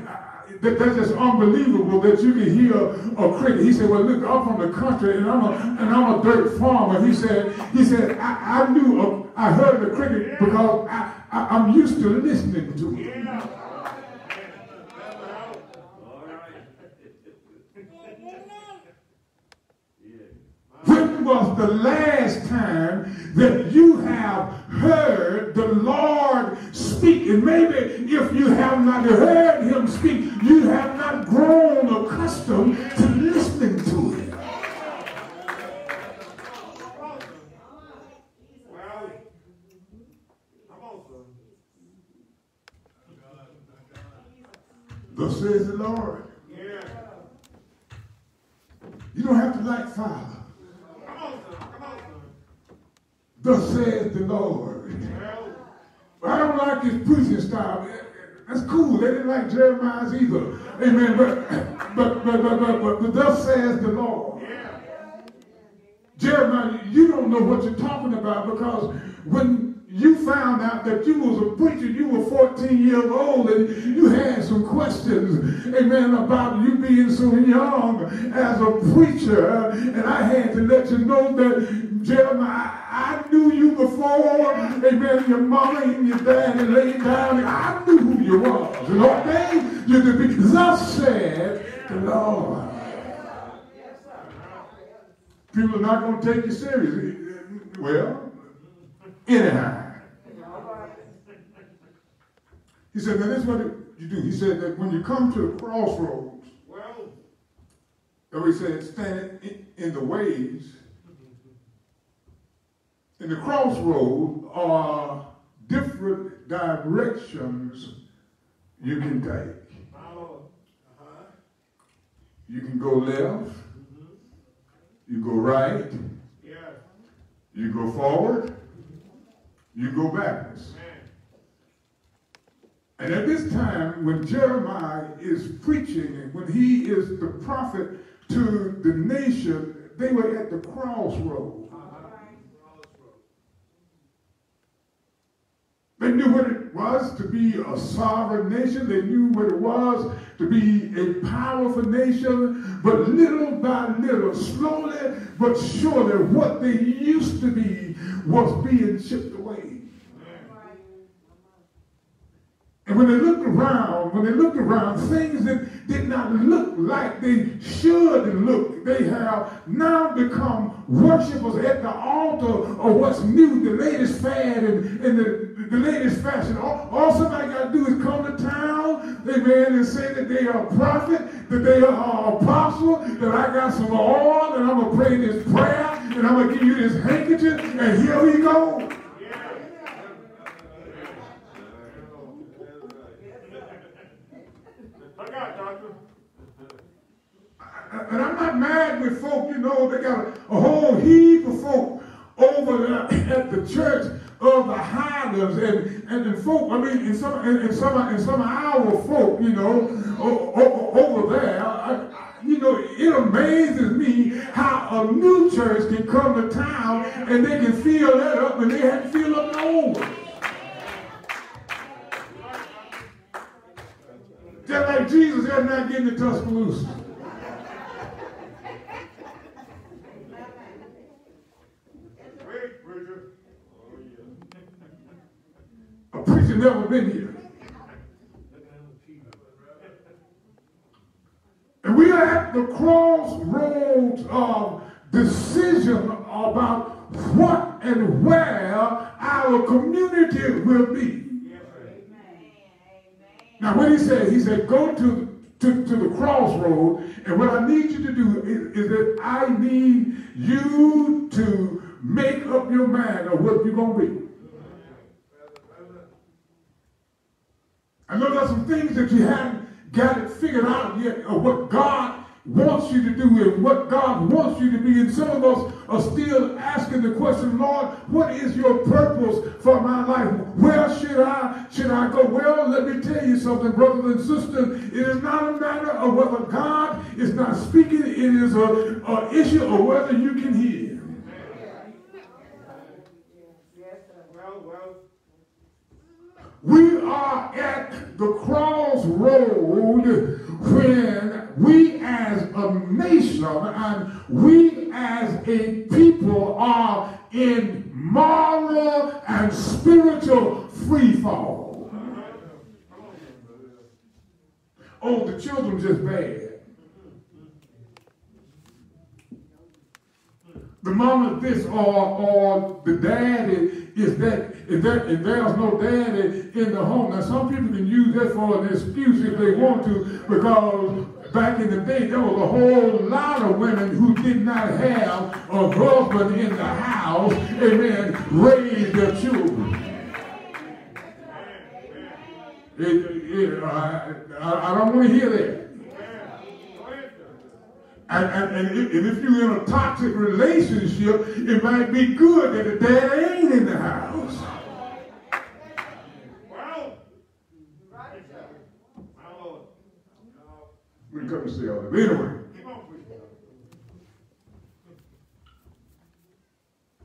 that, that's just unbelievable that you can hear a cricket. He said, well, look, I'm from the country and I'm a, and I'm a dirt farmer. He said, he said, I, I knew, a, I heard the cricket because I, I, am used to listening to it. When was the last time that you have heard the Lord speak? And maybe if you have not heard him speak, you have not grown accustomed to listening to him. Thus says the Lord. You don't have to like fire. Thus says the Lord. I don't like his preaching style. That's cool. They didn't like Jeremiah's either. Amen. But but but but but, but, but thus says the Lord. Jeremiah, you don't know what you're talking about because when you found out that you was a preacher, you were 14 years old, and you had some questions, amen, about you being so young as a preacher. And I had to let you know that, Jeremiah, I knew you before, amen, your mama and your daddy laid down, I knew who you was. And ordained you to be, thus said the Lord. People are not going to take you seriously. Well, anyhow. He said, now this is what you do. He said that when you come to the crossroads, well, he said, stand in, in the ways, in the crossroads are different directions you can take. You can go left, you go right, you go forward, you go backwards. And at this time, when Jeremiah is preaching, and when he is the prophet to the nation, they were at the crossroads. They uh-huh. They knew what it was to be a sovereign nation. They knew what it was to be a powerful nation. But little by little, slowly but surely, what they used to be was being chipped away. And when they looked around, when they looked around, things that did not look like they should look, they have now become worshipers at the altar of what's new, the latest fad and, and the, the latest fashion. All, all somebody got to do is come to town, amen, and say that they are a prophet, that they are an apostle, that I got some oil, and I'm going to pray this prayer, and I'm going to give you this handkerchief, and here we go. And I'm not mad with folk, you know, they got a, whole heap of folk over there at the church of the Highlands and, and the folk, I mean, in some, in, in some, in some our folk, you know, over, over there, I, you know, it amazes me how a new church can come to town and they can fill that up and they have to fill up one. Just like Jesus is not getting to Tuscaloosa. A preacher never been here. And we are at the crossroads of decision about what and where our community will be. Now, what he said, he said, go to, to, to the crossroad, and what I need you to do is, is that I need you to make up your mind of what you're going to be. I know there's some things that you haven't got it figured out yet of what God wants you to do and what God wants you to be. And some of us are still asking the question, Lord, what is your purpose for my life? Where should I should I go? Well, let me tell you something, brothers and sisters. It is not a matter of whether God is not speaking. It is a, a issue of whether you can hear. We are at the crossroad when we as a nation and we as a people are in moral and spiritual freefall. Oh, the children just bad. The mama this or, or the daddy is that if, there, if there's no daddy in the home. Now some people can use that for an excuse if they want to because back in the day there was a whole lot of women who did not have a husband in the house, amen, raise their children. It, it, I, I don't want to hear that. And, and, and, if you're in a toxic relationship, it might be good that the dad ain't in the house. We couldn't say all that. Anyway.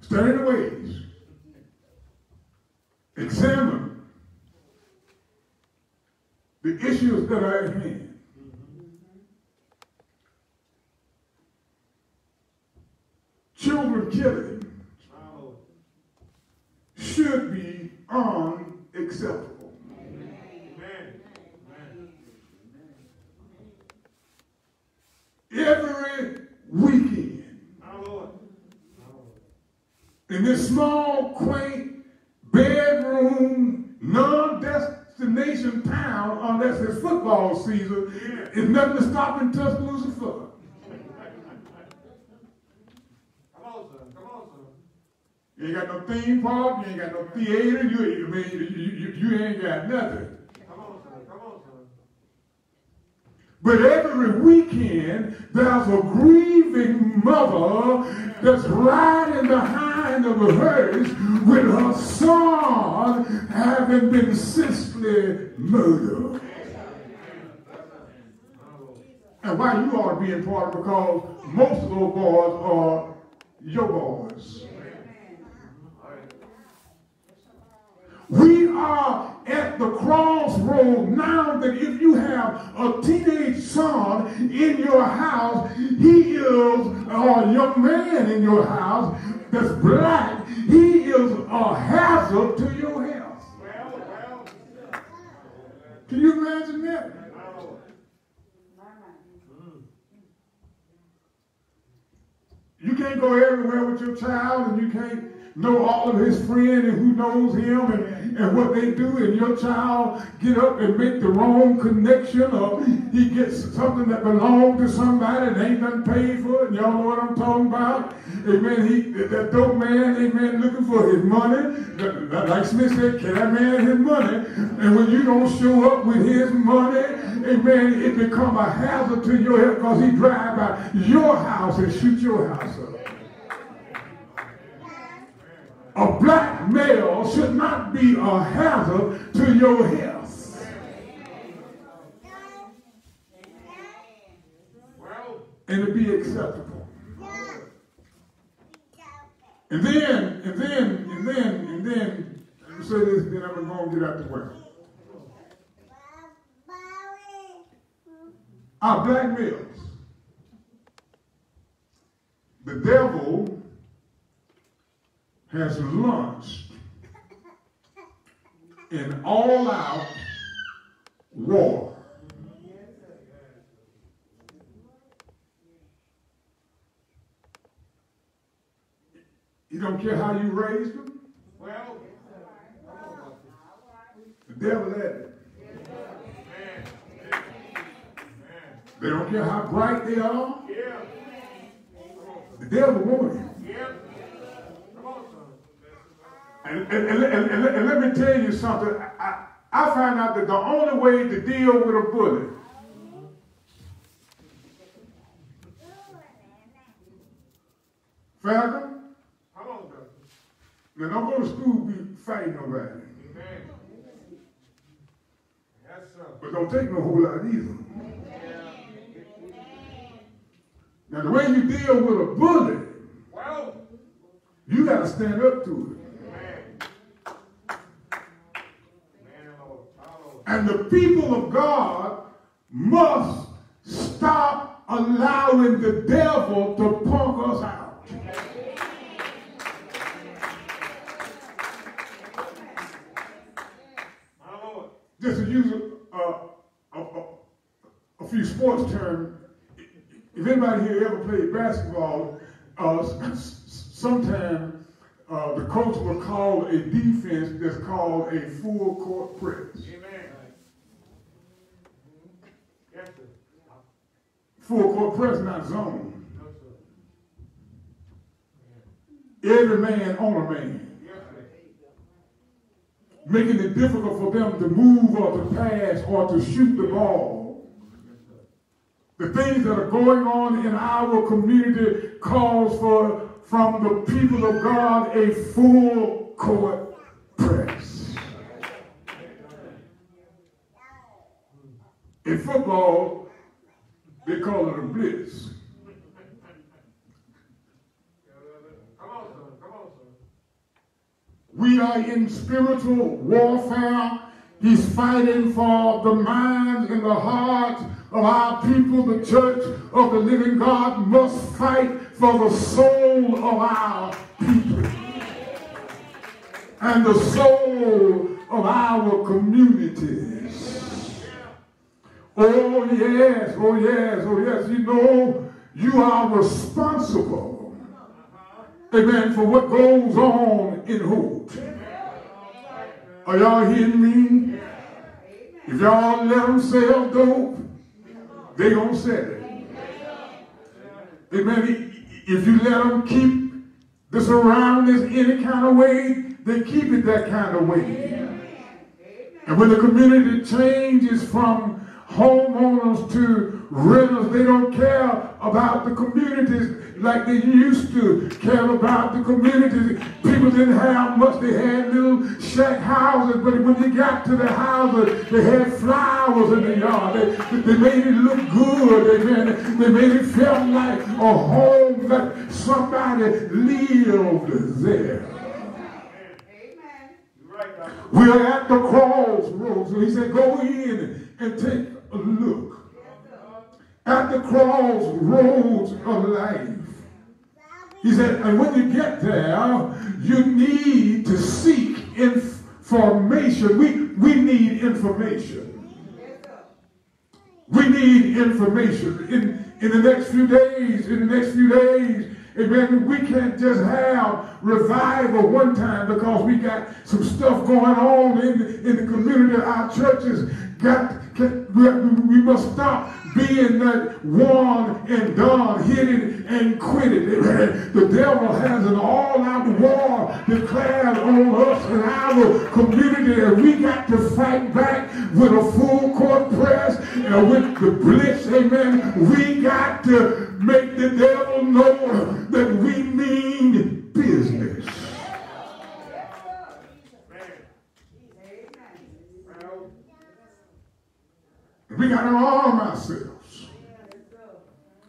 Study the ways. Examine the issues that are at hand. Children killing should be unacceptable. Every weekend, in this small, quaint, bedroom, non-destination town, unless it's football season, is nothing to stop in Tuscaloosa for. You ain't got no theme park, you ain't got no theater, you, I mean, you, you, you ain't got nothing. Come on, son. Come on. But every weekend, there's a grieving mother that's riding behind of a hearse with her son having been senselessly murdered. And why you ought to be in part because most of those boys are your boys. We are at the crossroad now that if you have a teenage son in your house, he is, or a young man in your house that's black, he is a hazard to your house. Can you imagine that? You can't go everywhere with your child and you can't know all of his friends and who knows him and, and what they do and your child get up and make the wrong connection or he gets something that belongs to somebody and ain't done paid for. And y'all know what I'm talking about? Amen. He, that dope man, amen, looking for his money. Like Smith said, can man his money? And when you don't show up with his money, amen, it become a hazard to your health because he drive by your house and shoot your house up. A black male should not be a hazard to your health. And to be acceptable. And then, and then, and then, and then, let me say this, then I'm going to get out the way. Our black males, the devil has launched an all-out war. You don't care how you raised them? Well, the devil had it. They don't care how bright they are. The devil wants you. And, and, and, and, and let me tell you something. I, I found out that the only way to deal with a bully Falcon? Come on, brother. Now don't go to school be fighting nobody. Amen. Yes, sir. But don't take no whole lot either. Now the way you deal with a bully, well, you got to stand up to it. And the people of God must stop allowing the devil to punk us out. Just to use a, a, a, a few sports terms, if anybody here ever played basketball, uh, sometimes uh, the coach will call a defense that's called a full court press. Full court press, not zone. Every man on a man. Making it difficult for them to move or to pass or to shoot the ball. The things that are going on in our community calls for, from the people of God, a full court press. In football, they call it a blitz. We are in spiritual warfare. He's fighting for the minds and the hearts of our people. The church of the living God must fight for the soul of our people and the soul of our communities. Oh, yes, oh, yes, oh, yes. You know, you are responsible, amen, for what goes on in Holt. Are y'all hearing me? If y'all let them sell dope, they gonna sell it. Amen. If you let them keep the surroundings any kind of way, they keep it that kind of way. And when the community changes from homeowners to renters. They don't care about the communities like they used to care about the communities. People didn't have much. They had little shack houses, but when they got to the houses, they had flowers in the yard. They, they made it look good. They made it, they made it feel like a home that somebody lived there. Amen. We are at the crossroads. So he said, go in and take look. At the crossroads of life. He said, and when you get there, you need to seek information. We, we need information. We need information. In, in the next few days, in the next few days, Amen. We can't just have revival one time because we got some stuff going on in the, in the community. Our churches got, we, we must stop being that one and done, hit it and quit it. The devil has an all-out war declared on us and our community, and we got to fight back with a full court press and with the blitz, amen. We got to make the devil know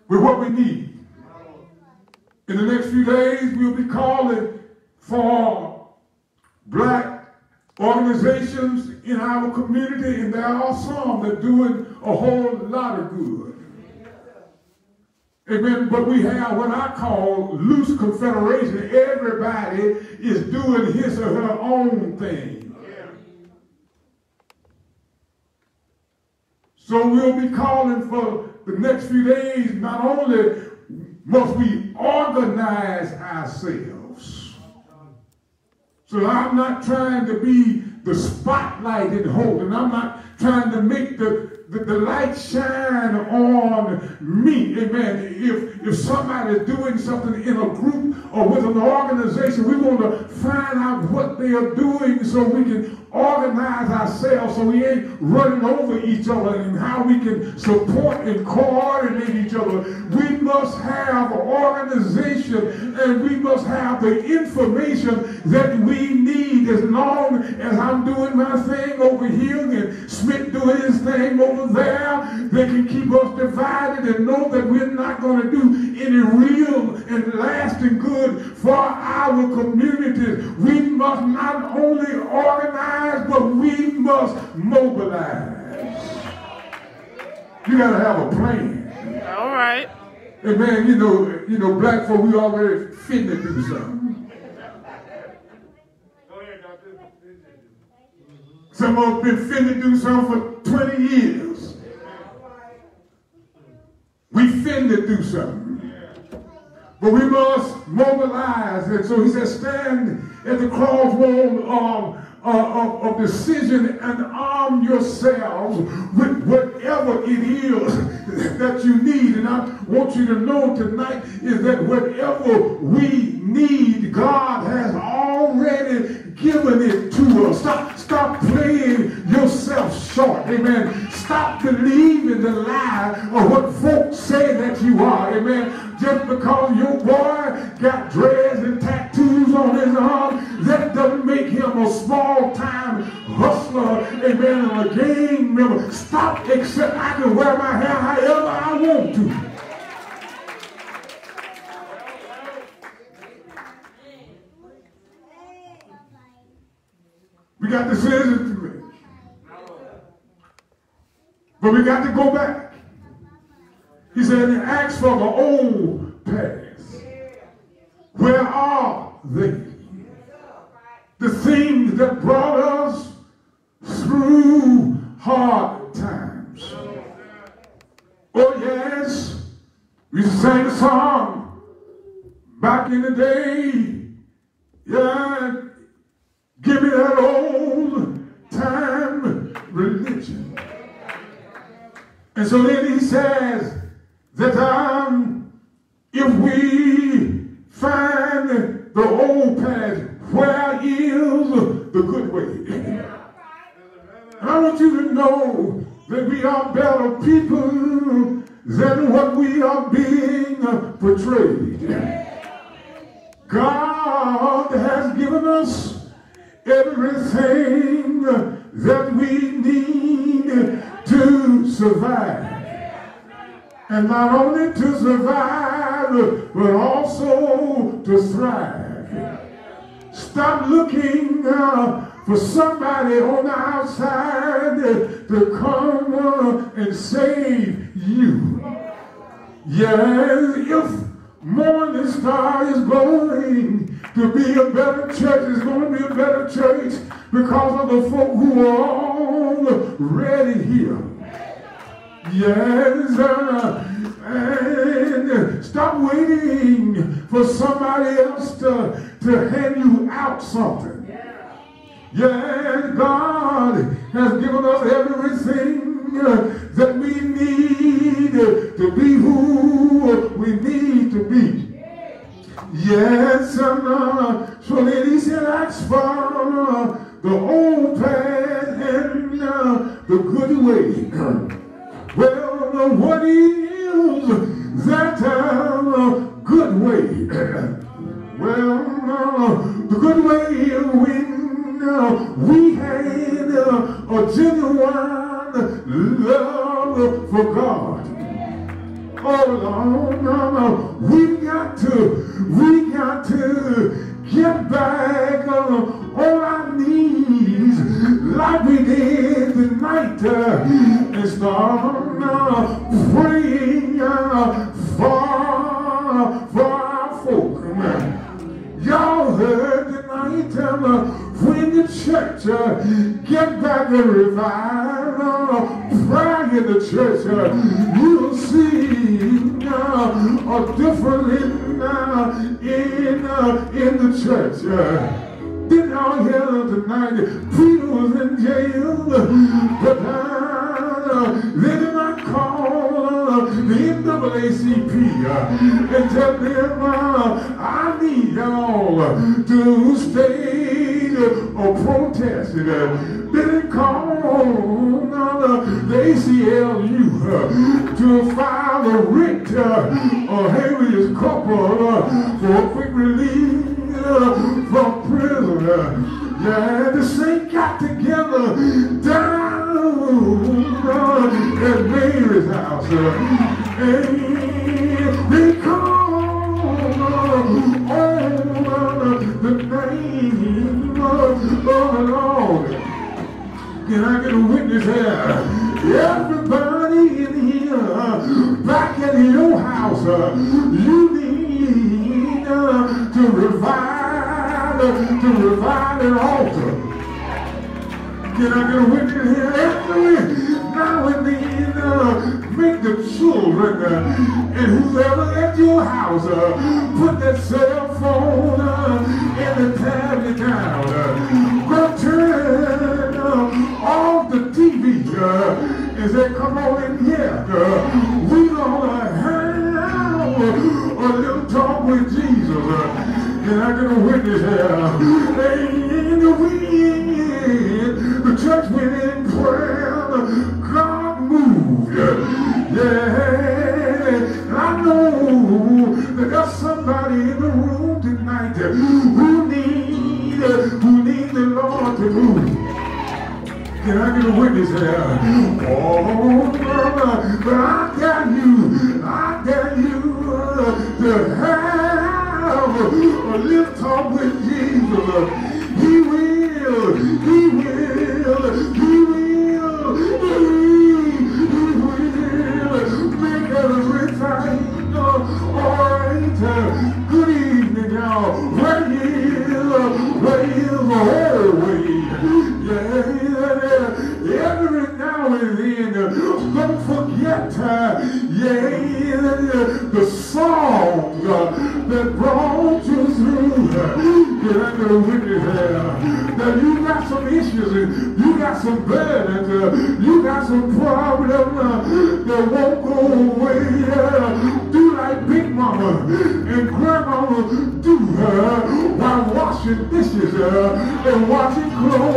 with what we need. In the next few days, we'll be calling for black organizations in our community, and there are some that are doing a whole lot of good. Amen. But we have what I call loose confederation. Everybody is doing his or her own thing. So we'll be calling for the next few days, not only must we organize ourselves. So I'm not trying to be the spotlight in Holden. I'm not trying to make the the, the light shine on me. Amen. If, if somebody's doing something in a group or with an organization, we want to find out what they are doing so we can organize ourselves so we ain't running over each other and how we can support and coordinate each other. We must have an organization and we must have the information that we need as long as I'm doing my thing over here and Smith doing his thing over there. They can keep us divided and know that we're not going to do any real and lasting good for our communities. We must not only organize organize, but we must mobilize. You gotta have a plan. All right. And man, you know, you know, black folk, we already finna do something. Some of us been finna do something for 20 years. We finna do something. But we must mobilize. And so he says, stand at the crossroad of uh, of, of, decision and arm yourselves with whatever it is that you need. And I want you to know tonight is that whatever we need, God has already given it to us. Stop, stop playing yourself short. Amen. Stop believing the lie of what folks say that you are. Amen. Just because your boy got dreads and tattoos on his arm, that doesn't make him a small-time hustler. Amen. A gang member. Stop except I can wear my hair however I want to. We got decisions to make. But we got to go back. He said, ask for the old past. Where are they? The things that brought us through hard times. Oh yes, we sang a song back in the day. Yeah, Give me that old time religion. And so then he says that um, if we find the old path, where is the good way? I want you to know that we are better people than what we are being portrayed. God has given us everything that we need to survive. And not only to survive, but also to thrive. Stop looking uh, for somebody on the outside to come uh, and save you. Yes, if Morning Star is going to be a better church, it's going to be a better church because of the folk who are already here. Yes, uh, and stop waiting for somebody else to, to hand you out something. Yes, God has given us everything that we need to be who we need to be. Yes, and uh, so then he said, ask for the old path and uh, the good way. well, uh, what is that uh, good way? well, uh, the good way when we had uh, a genuine love for God. Oh Lord. We got to, we got to get back on our knees like we did the night uh, and start uh, praying uh, for, for our folk. Y'all heard tonight when the church uh, get back and revive uh, prayer in the church, uh, you'll see uh, a difference in, uh, in, uh, in the church. Uh, did y'all hear tonight? Peter was in jail, but uh, did not call the NAACP uh, and tell them, uh, I need y'all to stay or protest. Uh, didn't call uh, the ACLU uh, to file a writ uh, habeas corpus uh, for quick release uh, from prison. Uh, yeah, the saints got together down uh, at Mary's house. And they called uh, the name of the Lord. Can I get a witness here? Everybody in here, back at your house, you need to revive, to revive an altar. Can I get a witness here? Every now and then, uh, make the children uh, and whoever at your house uh, put that cell phone uh, in the tablet down. Uh, go turn uh, off the TV uh, and say, come on in here. Uh, we gonna have a little talk with Jesus. Uh, can I a witness here? And the the in prayer. God moved. Yeah. I know that there's somebody in the room tonight who need, who need the Lord to move. Can I get a witness here? Oh, brother, but I tell you, I tell you to have a little talk with Jesus. Now you got some issues, you got some burdens, uh, you got some problems uh, that won't go away. Uh, do like Big Mama and Grandma do uh, while washing dishes uh, and washing clothes.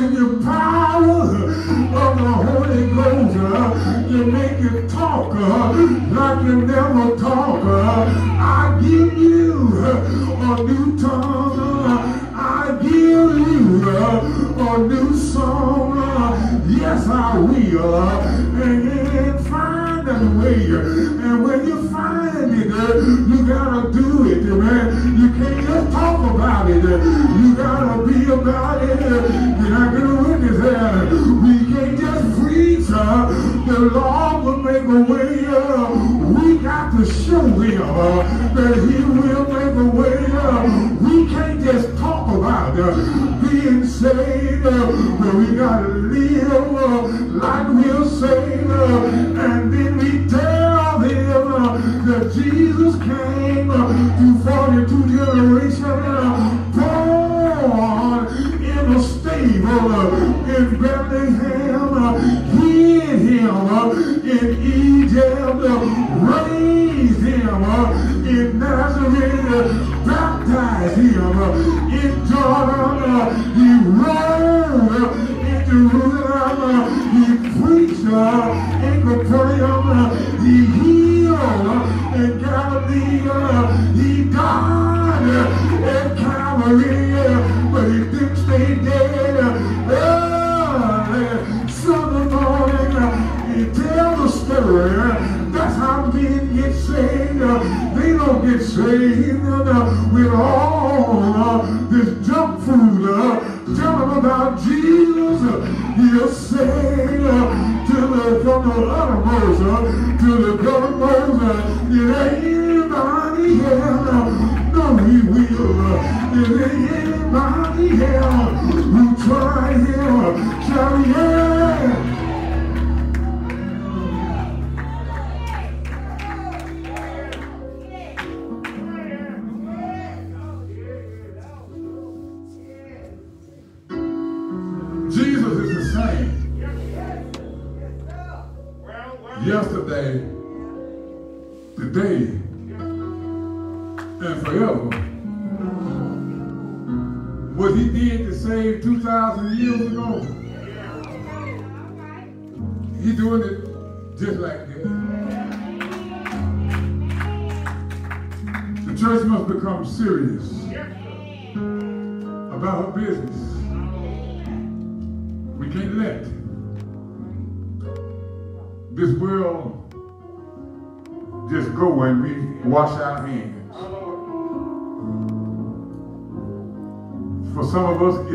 Going to send you power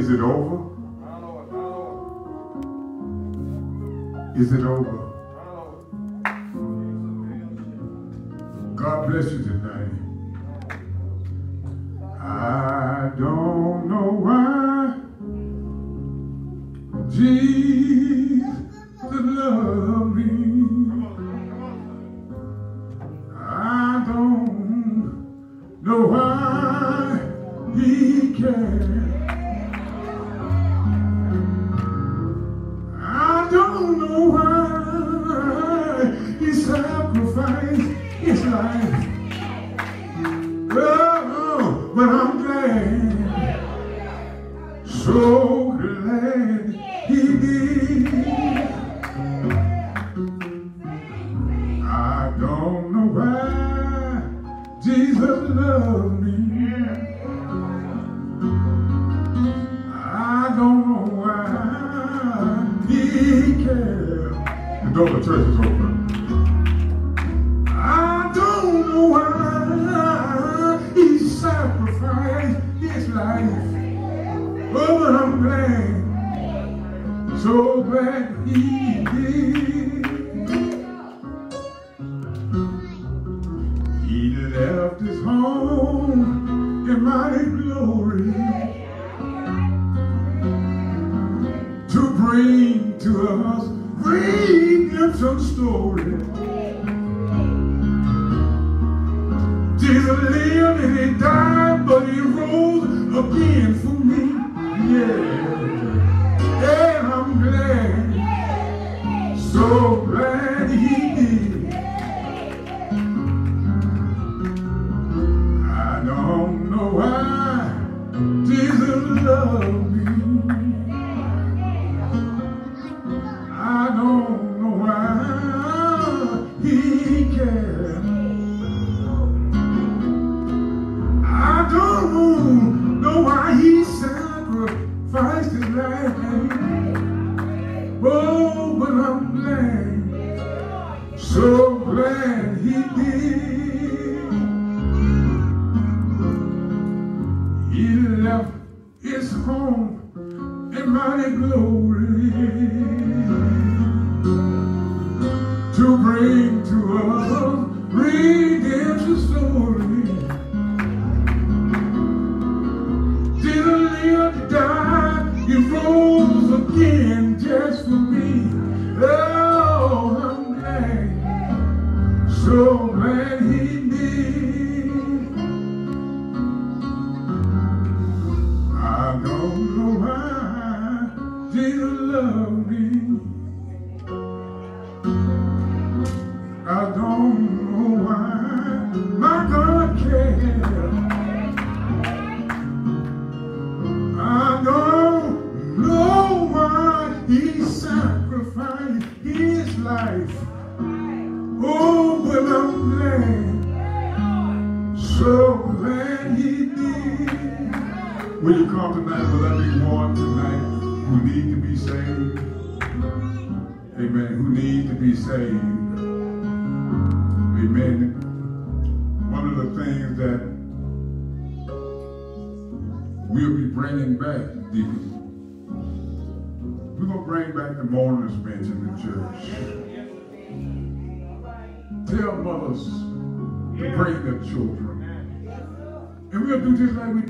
Is it over?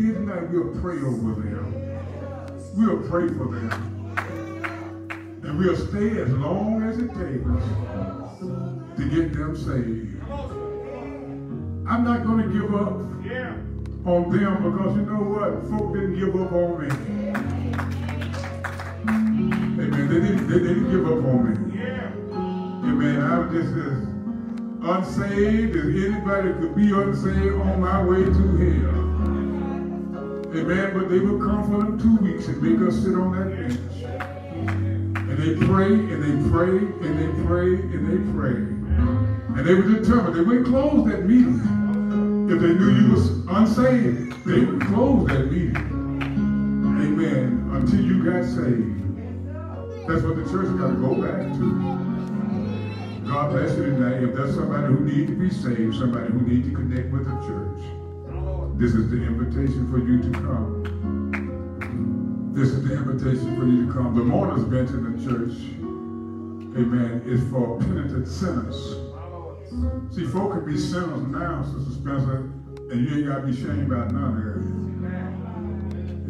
Just like we'll pray over them. We'll pray for them. And we'll stay as long as it takes to get them saved. I'm not going to give up on them because you know what? Folk didn't give up on me. Amen. They didn't, they didn't give up on me. Amen. I'm just as unsaved as anybody could be unsaved on my way to hell. Amen. But they would come for them two weeks and make us sit on that bench. And they pray and they pray and they pray and they pray. And they were determined. They wouldn't close that meeting. If they knew you was unsaved, they would close that meeting. Amen. Until you got saved. That's what the church got to go back to. God bless you tonight. If there's somebody who need to be saved, somebody who need to connect with the church, this is the invitation for you to come. This is the invitation for you to come. The mourners bench in the church, amen, is for penitent sinners See, folk can be sinners now, Sister Spencer, and you ain't got to be ashamed about none of it.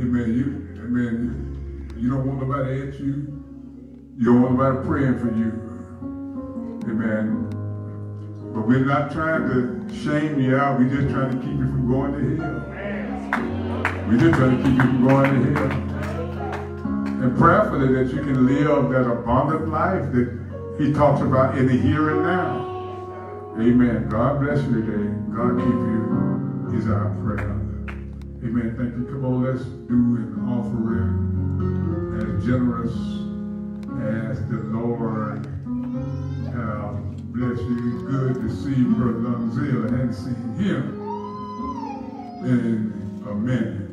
Amen. You, amen. You don't want nobody at you. You don't want nobody praying for you. Amen. But we're not trying to shame you out. We're just trying to keep you from going to hell. We're just trying to keep you from going to hell. And prayerfully that you can live that abundant life that he talks about in the here and now. Amen. God bless you today. God keep you is our prayer. Amen. Thank you. Come on, let's do an offering as generous as the Lord uh, bless you. Good to see Brother Lungzil. I hadn't seen him in a minute.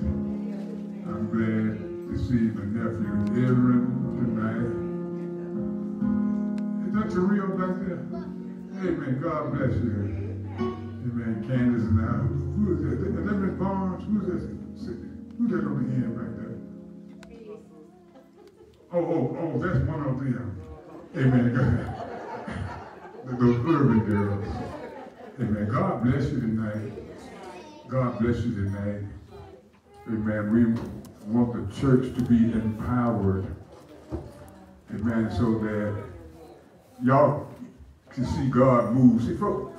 I'm glad to see my nephew Aaron tonight. Is that Terrell back there? Amen. God bless you. Amen. Candace and I. Who is that? Is that Miss Barnes? Who is that? Who's that the end right there? Oh, oh, oh, that's one of them. Amen. God. Those urban girls. Amen. God bless you tonight. God bless you tonight. Amen. We want the church to be empowered. Amen. So that y'all can see God move. See, folk,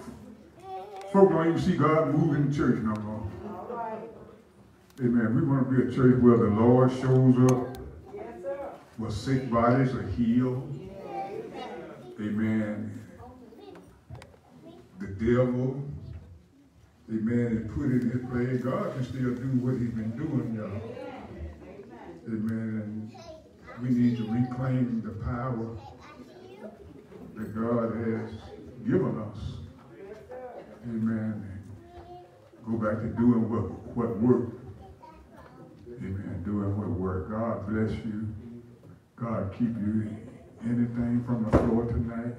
folk don't even see God move in the church no more. Amen. We want to be a church where the Lord shows up, where sick bodies are healed. Amen. The devil, amen, is put in his place. God can still do what he's been doing, y'all. Amen. And we need to reclaim the power that God has given us. Amen. Go back to doing what, what worked. Amen. Doing what worked. God bless you. God keep you. Anything from the floor tonight?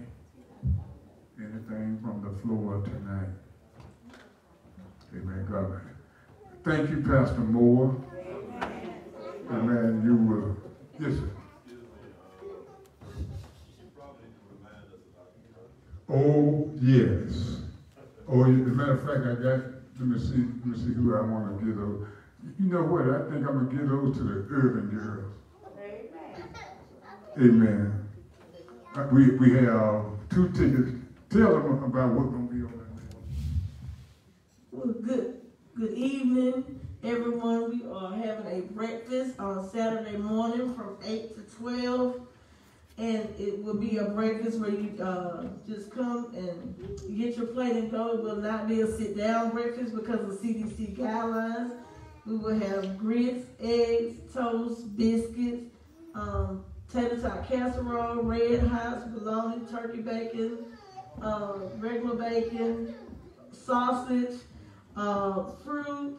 Anything from the floor tonight? Amen. God. Thank you, Pastor Moore. Amen. You will. Yes, sir. Oh, yes. Oh, as a matter of fact, I got, let me see, let me see who I want to give those. You know what? I think I'm going to give those to the urban girls. Amen. Amen. We, we have two tickets. Tell them about what's going to be on that. Well, good, good evening, everyone. We are having a breakfast on Saturday morning from eight to twelve. And it will be a breakfast where you, uh, just come and get your plate and go. It will not be a sit-down breakfast because of CDC guidelines. We will have grits, eggs, toast, biscuits, um, tater tot casserole, red hots, bologna, turkey bacon, uh, regular bacon, sausage, uh, fruit.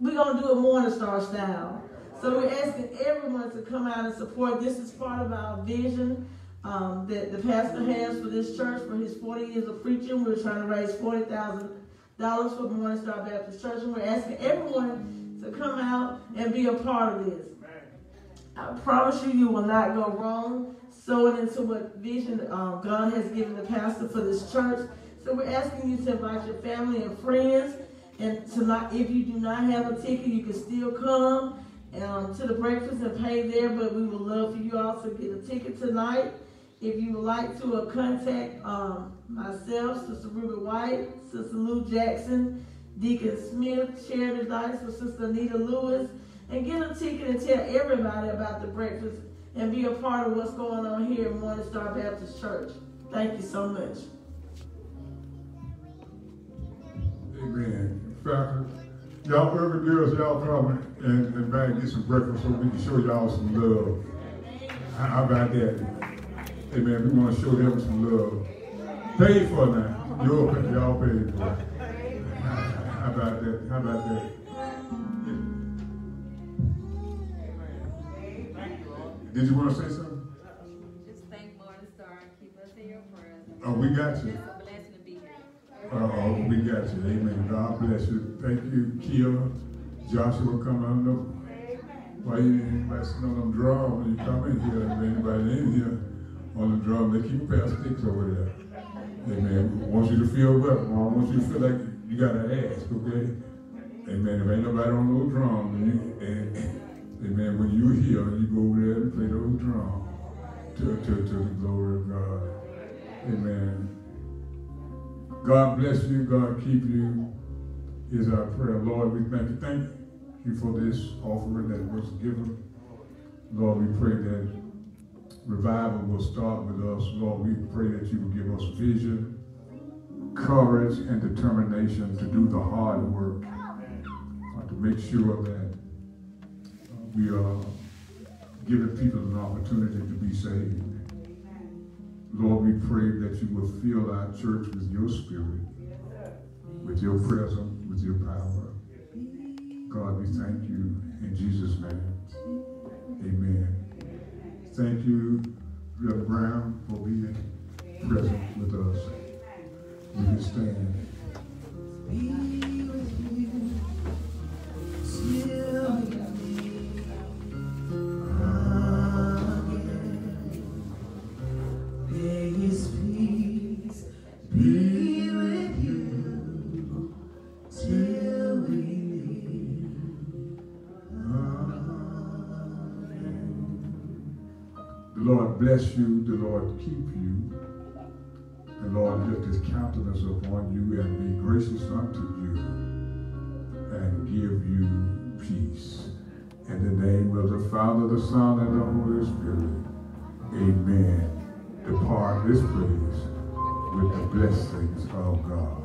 We're gonna do it Morning Star style. So we're asking everyone to come out and support. This is part of our vision um, that the pastor has for this church for his 40 years of preaching. We're trying to raise $40,000 for Morning Star Baptist Church, and we're asking everyone to come out and be a part of this. I promise you, you will not go wrong sowing into what vision um, God has given the pastor for this church. So we're asking you to invite your family and friends. And tonight, if you do not have a ticket, you can still come um, to the breakfast and pay there. But we would love for you all to get a ticket tonight. If you would like to uh, contact um, myself, Sister Ruby White, Sister Lou Jackson, Deacon Smith, Charity Dice, or Sister Anita Lewis, and get a ticket and tell everybody about the breakfast and be a part of what's going on here at Morning Star Baptist Church. Thank you so much. Amen. Falcon, y'all urban girls, y'all come and, and back and get some breakfast so we can show y'all some love. How about that? Amen. We want to show them some love. Pay for now. You'll pay, y'all paid for it. How about that? How about that? Did you want to say something? Just thank Morning Star and keep us in your prayers. Oh, we got you. It's a blessing to be here. Uh-oh, we got you. Amen. God bless you. Thank you, Kia. Joshua, come on up. Why you didn't anybody on them drum when you come in here? If anybody in here on the drum, they keep a pair of sticks over there. Amen. I want you to feel welcome. I want you to feel like you got to ask, okay? Amen. If ain't nobody on no drum, and you, and, amen, when you hear, you go over there and play those drums to, to, to the glory of God. Amen. God bless you. God keep you is our prayer. Lord, we thank you. Thank you for this offering that was given. Lord, we pray that revival will start with us. Lord, we pray that you will give us vision, courage, and determination to do the hard work, uh, to make sure that we are giving people an opportunity to be saved. Lord, we pray that you will fill our church with your spirit, with your presence, with your power. God, we thank you in Jesus' name. Amen. Thank you, Brother Brown, for being present with us. We can stand. Be with you till Bless you. The Lord keep you. The Lord lift his countenance upon you and be gracious unto you and give you peace. In the name of the Father, the Son, and the Holy Spirit. Amen. Depart this place with the blessings of God.